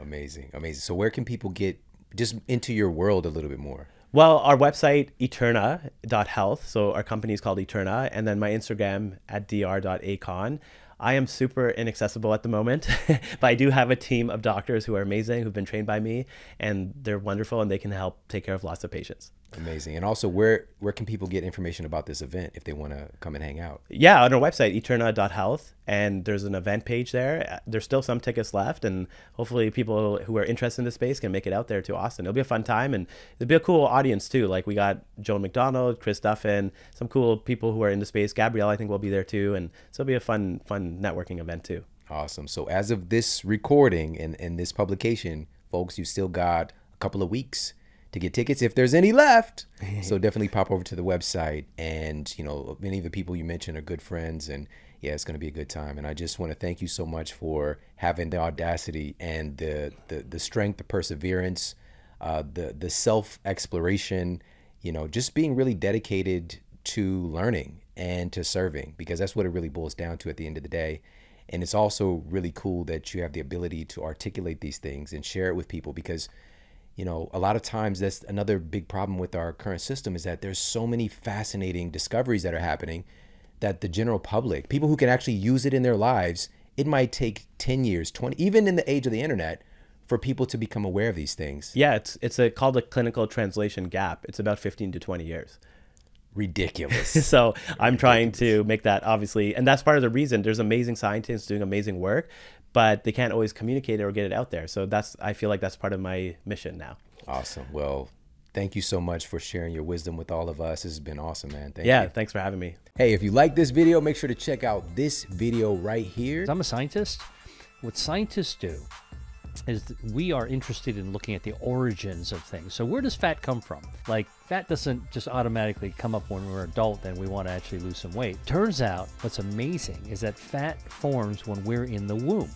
Amazing, amazing. So where can people get just into your world a little bit more? Well, our website, eterna.health. So our company is called Eterna. And then my Instagram at dr.akhan. I am super inaccessible at the moment, [laughs] but I do have a team of doctors who are amazing, who've been trained by me, and they're wonderful, and they can help take care of lots of patients. Amazing. And also, where where can people get information about this event if they want to come and hang out? Yeah, on our website, eterna.health, and there's an event page there. Uh, there's still some tickets left, and hopefully, people who are interested in the space can make it out there to Austin. It'll be a fun time, and it'll be a cool audience too. Like we got Joan MacDonald, Chris Duffin, some cool people who are in the space. Gabrielle, I think, will be there too, and so it'll be a fun, fun networking event too. Awesome. So as of this recording and, and this publication, folks, you still got a couple of weeks to get tickets if there's any left. so [laughs] definitely pop over to the website. And, you know, many of the people you mentioned are good friends. And yeah, it's going to be a good time. And I just want to thank you so much for having the audacity and the, the, the strength, the perseverance, uh, the, the self exploration, you know, just being really dedicated to learning and to serving because that's what it really boils down to at the end of the day. And it's also really cool that you have the ability to articulate these things and share it with people because you know, a lot of times that's another big problem with our current system is that there's so many fascinating discoveries that are happening that the general public, people who can actually use it in their lives, it might take 10 years, 20, even in the age of the internet, for people to become aware of these things. Yeah, it's it's a called a clinical translation gap. It's about 15 to 20 years. Ridiculous. [laughs] so Ridiculous. I'm trying to make that obviously, and that's part of the reason. There's amazing scientists doing amazing work, but they can't always communicate it or get it out there. So that's I feel like that's part of my mission now. Awesome. Well, thank you so much for sharing your wisdom with all of us. This has been awesome, man. Thank yeah, you. thanks for having me. Hey, if you like this video, make sure to check out this video right here. I'm a scientist. What scientists do is we are interested in looking at the origins of things. So where does fat come from? Like fat doesn't just automatically come up when we're adult and we want to actually lose some weight. Turns out what's amazing is that fat forms when we're in the womb.